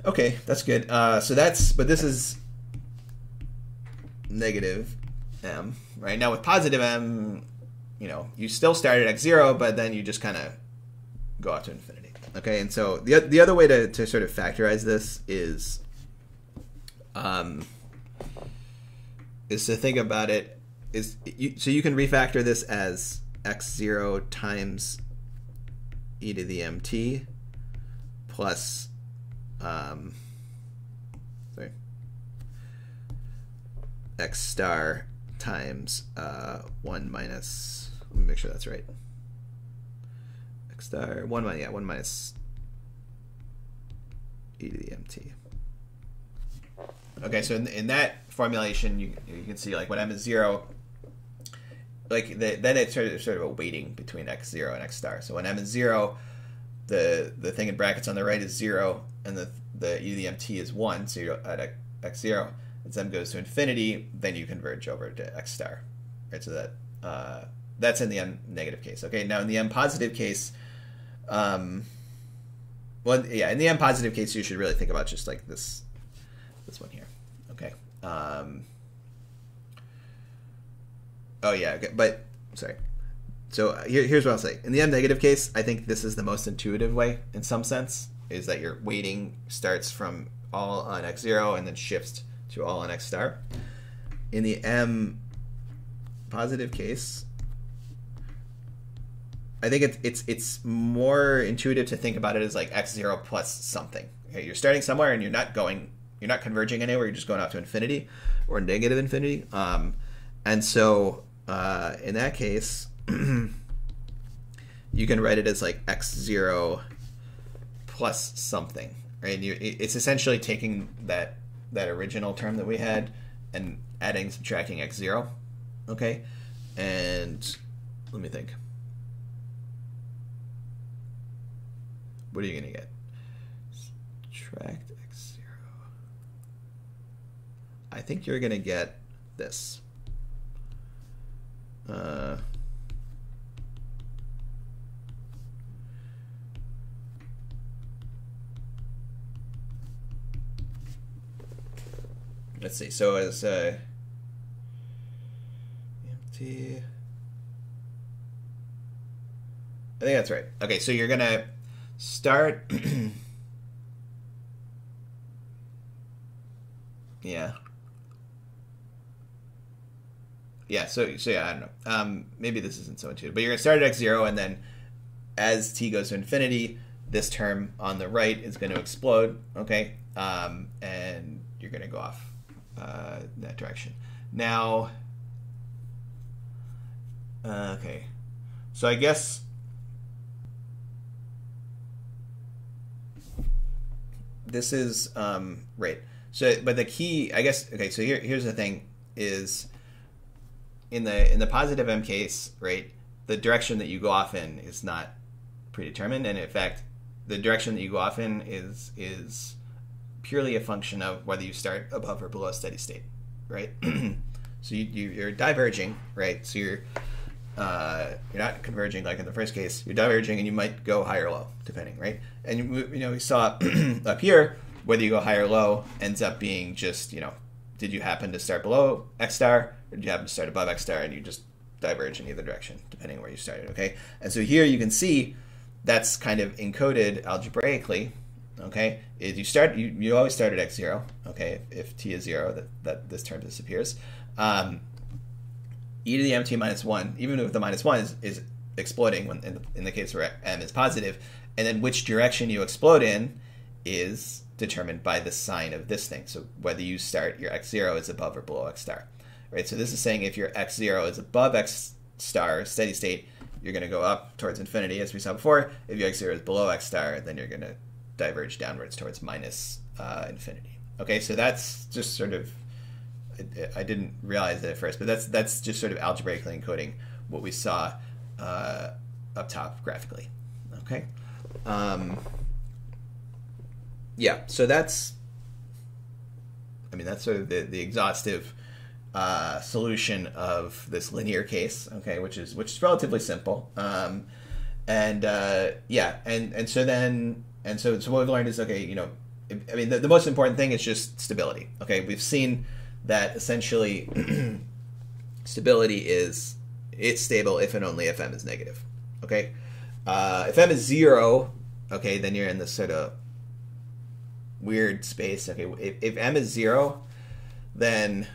okay, that's good. Uh, so that's but this is negative m right now with positive m. You know, you still start at x zero, but then you just kind of go out to infinity. Okay, and so the the other way to, to sort of factorize this is, um, is to think about it is you, so you can refactor this as x zero times e to the mt plus um, sorry x star times uh, 1 minus let me make sure that's right. X star 1 minus yeah 1 minus e to the mt okay so in, in that formulation you, you can see like when m is 0 like the, then it's sort of, sort of a weighting between x zero and x star. So when m is zero, the the thing in brackets on the right is zero, and the the e the mt is one. So you're at x zero. As m goes to infinity, then you converge over to x star. Right. So that uh, that's in the m negative case. Okay. Now in the m positive case, um, well, yeah, in the m positive case, you should really think about just like this this one here. Okay. Um, Oh yeah, okay. but sorry. So here, here's what I'll say. In the M negative case, I think this is the most intuitive way, in some sense, is that your weighting starts from all on x zero and then shifts to all on x star. In the M positive case, I think it's it's it's more intuitive to think about it as like x zero plus something. Okay, you're starting somewhere and you're not going, you're not converging anywhere. You're just going out to infinity or negative infinity. Um, and so uh, in that case, you can write it as like x zero plus something, right? You, it's essentially taking that that original term that we had and adding subtracting x zero, okay? And let me think. What are you gonna get? Subtract x zero. I think you're gonna get this. Uh, let's see. So as uh, empty. I think that's right. Okay, so you're gonna start. yeah. Yeah, so so yeah, I don't know. Um, maybe this isn't so intuitive, but you're gonna start at x zero, and then as t goes to infinity, this term on the right is going to explode. Okay, um, and you're going to go off uh, that direction. Now, uh, okay, so I guess. This is um, right. So, but the key, I guess. Okay, so here, here's the thing: is in the in the positive M case, right, the direction that you go off in is not predetermined, and in fact, the direction that you go off in is is purely a function of whether you start above or below steady state, right? so you, you are diverging, right? So you're uh, you're not converging like in the first case. You're diverging, and you might go high or low, depending, right? And you, you know, we saw up here whether you go high or low ends up being just you know, did you happen to start below x star, or did you happen to start above x star, and you just diverge in either direction, depending where you started. Okay, and so here you can see that's kind of encoded algebraically. Okay, is you start you, you always start at x zero. Okay, if, if t is zero, that, that this term disappears. Um, e to the mt minus 1, even if the minus 1 is, is exploding when, in, the, in the case where m is positive, and then which direction you explode in is determined by the sign of this thing. So whether you start your x0 is above or below x star. Right? So this is saying if your x0 is above x star, steady state, you're going to go up towards infinity, as we saw before. If your x0 is below x star, then you're going to diverge downwards towards minus uh, infinity. Okay, so that's just sort of I didn't realize it at first, but that's that's just sort of algebraically encoding what we saw uh, up top graphically. Okay. Um, yeah, so that's, I mean, that's sort of the, the exhaustive uh, solution of this linear case. Okay, which is which is relatively simple. Um, and uh, yeah, and and so then and so so what we've learned is okay, you know, I mean, the, the most important thing is just stability. Okay, we've seen that essentially stability is it's stable if and only if m is negative. Okay, uh, if m is zero, okay, then you're in this sort of weird space. Okay, if, if m is zero, then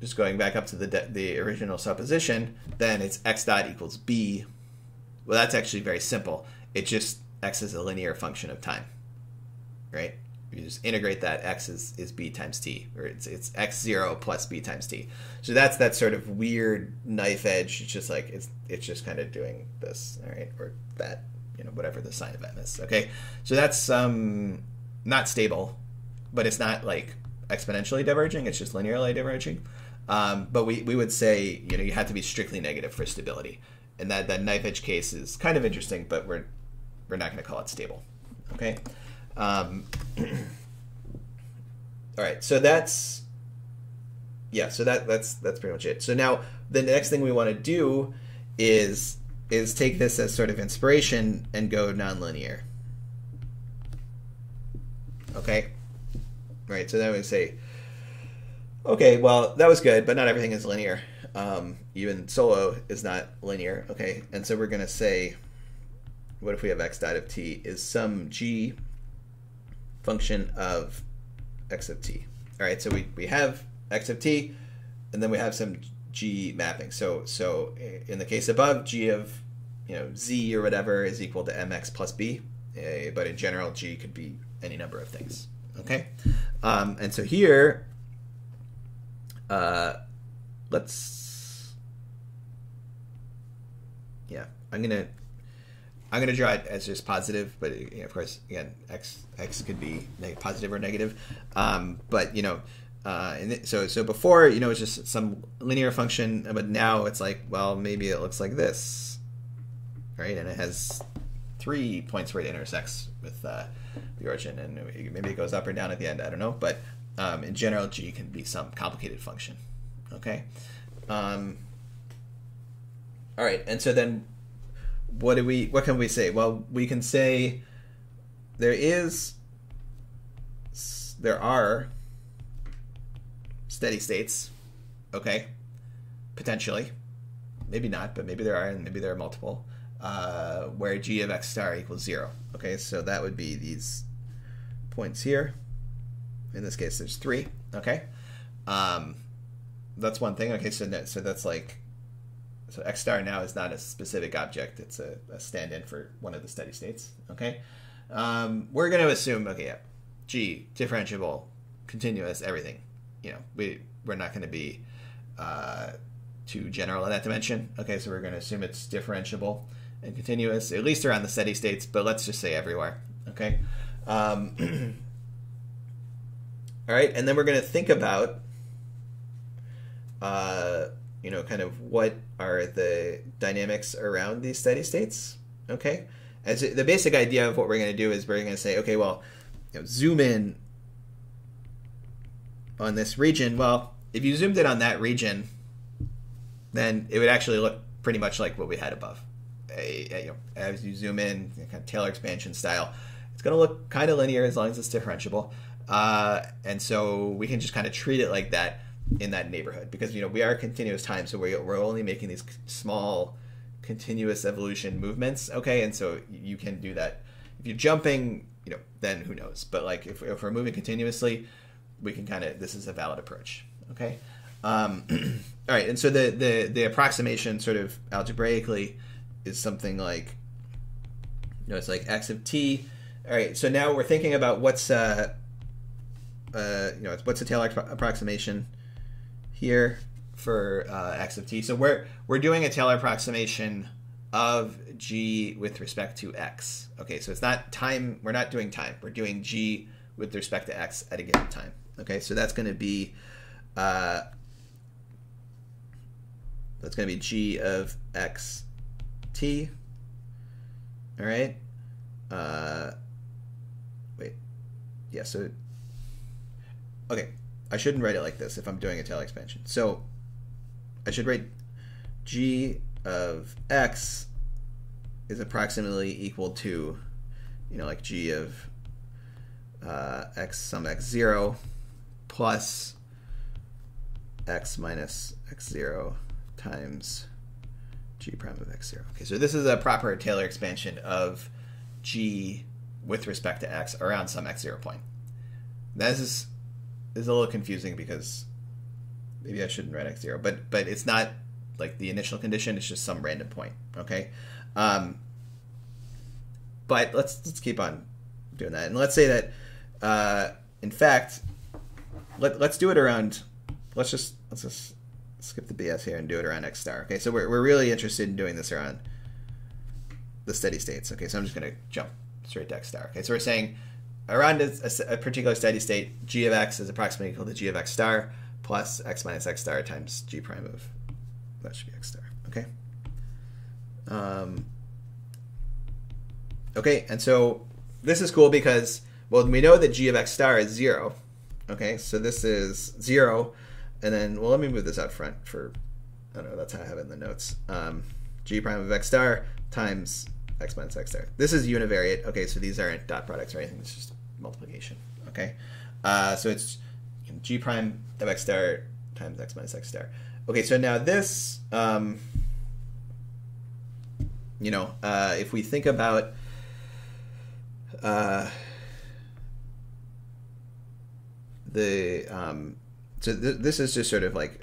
just going back up to the the original supposition, then it's x dot equals b. Well, that's actually very simple. It just x is a linear function of time, right? you just integrate that x is, is b times t, or it's it's x zero plus b times t. So that's that sort of weird knife edge. It's just like it's it's just kind of doing this, all right, or that, you know, whatever the sign of m is. Okay, so that's um not stable, but it's not like exponentially diverging. It's just linearly diverging. Um, but we, we would say you know you have to be strictly negative for stability, and that that knife edge case is kind of interesting, but we're we're not going to call it stable. Okay. Um, all right, so that's yeah, so that that's that's pretty much it. So now the next thing we want to do is is take this as sort of inspiration and go nonlinear. Okay, right. So then we say, okay, well that was good, but not everything is linear. Um, even Solow is not linear. Okay, and so we're gonna say, what if we have x dot of t is some g function of x of t. All right, so we, we have x of t, and then we have some g mapping. So so in the case above, g of you know z or whatever is equal to mx plus b, uh, but in general, g could be any number of things. Okay, um, and so here, uh, let's yeah, I'm gonna I'm to draw it as just positive, but you know, of course, again, x x could be positive or negative. Um, but you know, uh, and so so before you know it's just some linear function, but now it's like well maybe it looks like this, right? And it has three points where it intersects with uh, the origin, and maybe it goes up or down at the end. I don't know, but um, in general, g can be some complicated function. Okay. Um, all right, and so then what do we what can we say? Well, we can say there is there are steady states, okay? Potentially. Maybe not, but maybe there are and maybe there are multiple. Uh, where g of x star equals zero. Okay, so that would be these points here. In this case, there's three. Okay, um, that's one thing. Okay, so that, so that's like so X star now is not a specific object; it's a, a stand-in for one of the steady states. Okay, um, we're going to assume okay, yeah, G differentiable, continuous, everything. You know, we we're not going to be uh, too general in that dimension. Okay, so we're going to assume it's differentiable and continuous, at least around the steady states, but let's just say everywhere. Okay. Um, all right, and then we're going to think about. Uh, you know, kind of what are the dynamics around these steady states. Okay, as the basic idea of what we're going to do is we're going to say, okay, well, you know, zoom in on this region. Well, if you zoomed in on that region, then it would actually look pretty much like what we had above. A, a, you know, as you zoom in, kind of Taylor expansion style, it's going to look kind of linear as long as it's differentiable. Uh, and so we can just kind of treat it like that in that neighborhood because you know we are continuous time, so we're, we're only making these small continuous evolution movements. Okay, and so you can do that. If you're jumping, you know, then who knows? But like if, if we're moving continuously, we can kind of this is a valid approach. Okay. Um, all right, and so the, the the approximation sort of algebraically is something like you know it's like x of t. All right, so now we're thinking about what's uh, uh you know what's the Taylor approximation here for uh, x of t. So we're we're doing a Taylor approximation of g with respect to x. Okay, so it's not time. We're not doing time. We're doing g with respect to x at a given time. Okay, so that's going to be uh, that's going to be g of x t. All right. Uh, wait. Yeah. So. Okay. I shouldn't write it like this if I'm doing a Taylor expansion. So I should write g of x is approximately equal to, you know, like g of uh, x sum x0 plus x minus x0 times g prime of x0. Okay, so this is a proper Taylor expansion of g with respect to x around some x0 point. This is, is a little confusing because maybe I shouldn't write x0, but but it's not like the initial condition, it's just some random point, okay? Um, but let's let's keep on doing that. And let's say that uh, in fact let, let's do it around let's just let's just skip the BS here and do it around X star. Okay, so we're, we're really interested in doing this around the steady states. Okay, so I'm just going to jump straight to X star. Okay, so we're saying around a, a, particular steady state, g of x is approximately equal to g of x star plus x minus x star times g prime of that should be x star. Okay. Um, okay, and so this is cool because well we know that g of x star is zero. Okay, so this is zero and then, well, let me move this out front for, I don't know, that's how I have it in the notes. Um, g prime of x star times x minus x star. This is univariate. Okay, so these aren't dot products or anything. It's just multiplication. Okay, uh, so it's g prime of x star times x minus x star. Okay, so now this, um, you know, uh, if we think about uh, the um, so th- this is just sort of like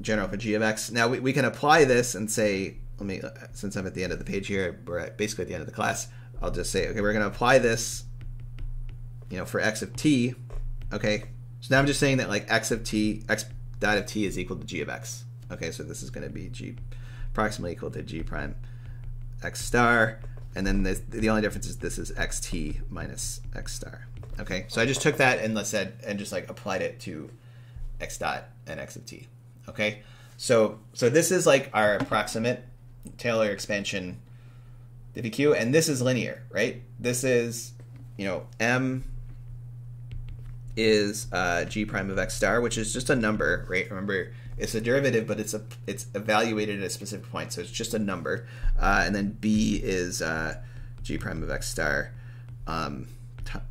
general for g of x. Now we, we can apply this and say, let me, uh, since I'm at the end of the page here, we're at basically at the end of the class, I'll just say, okay, we're going to apply this, you know, for x of t, okay? So now I'm just saying that like x of t, x dot of t is equal to g of x. Okay, so this is going to be g approximately equal to g prime x star, and then this, the only difference is this is xt minus x star. Okay, so I just took that and let's said and just like applied it to x dot and x of t. Okay, so so this is like our approximate Taylor expansion DVQ, and this is linear, right? This is you know m is uh, g prime of x star, which is just a number, right? Remember, it's a derivative, but it's a it's evaluated at a specific point, so it's just a number. Uh, and then b is uh, g prime of x star um,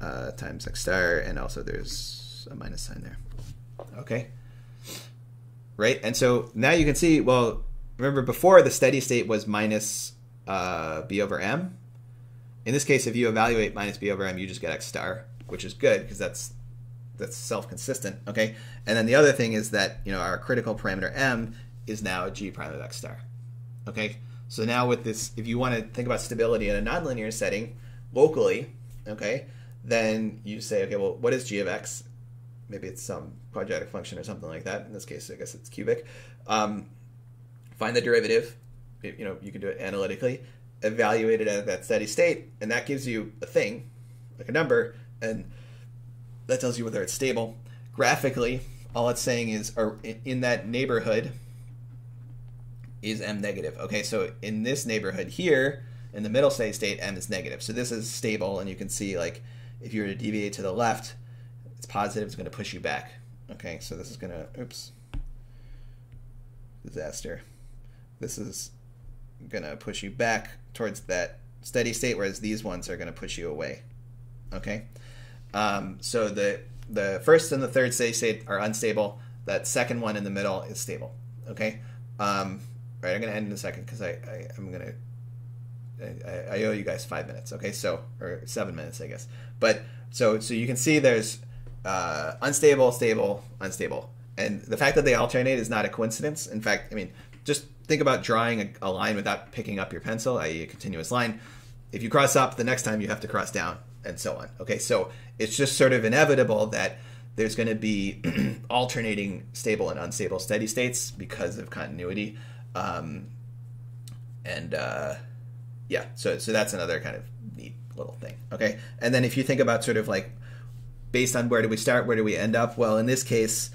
uh, times x star, and also there's a minus sign there. Okay. Right? And so now you can see, well, remember before the steady state was minus uh, b over m. In this case, if you evaluate minus b over m, you just get x star, which is good because that's that's self-consistent. Okay. And then the other thing is that you know our critical parameter m is now g prime of x star. Okay. So now with this, if you want to think about stability in a nonlinear setting locally, okay, then you say, okay, well, what is g of x? Maybe it's some quadratic function or something like that. In this case, I guess it's cubic. Um, find the derivative. You know, you can do it analytically. Evaluate it at that steady state, and that gives you a thing, like a number, and that tells you whether it's stable. Graphically, all it's saying is, or in that neighborhood, is m negative. Okay, so in this neighborhood here, in the middle steady state, m is negative. So this is stable, and you can see like if you were to deviate to the left, it's positive, it's going to push you back. Okay, so this is going to, oops, disaster. This is gonna push you back towards that steady state, whereas these ones are gonna push you away. Okay, um, so the the first and the third steady state are unstable. That second one in the middle is stable. Okay, um, right, I'm gonna end in a second because I, I I'm gonna I, I, owe you guys five minutes. Okay, so or seven minutes, I guess. But so so you can see there's uh, unstable, stable, unstable, and the fact that they alternate is not a coincidence. In fact, I mean, just think about drawing a, a line without picking up your pencil, i.e., a continuous line. If you cross up, the next time you have to cross down, and so on. Okay, so it's just sort of inevitable that there's going to be alternating stable and unstable steady states because of continuity. Um, and uh, yeah, so so that's another kind of neat little thing. Okay, and then if you think about sort of like based on where do we start, where do we end up? Well, in this case,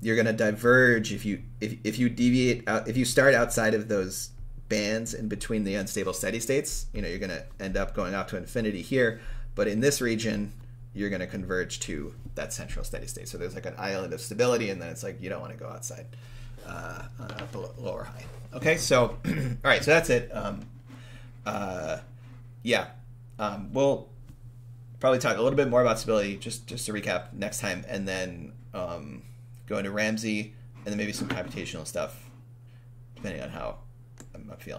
you're going to diverge if you if if you deviate out if you start outside of those bands in between the unstable steady states. You know, you're going to end up going out to infinity here, but in this region, you're going to converge to that central steady state. So there's like an island of stability, and then it's like you don't want to go outside uh, uh, below, lower high. Okay, so all right, so that's it. Um, uh, yeah, um, we'll probably talk a little bit more about stability just just to recap next time, and then um, go into Ramsey, and then maybe some computational stuff, depending on how I'm feeling.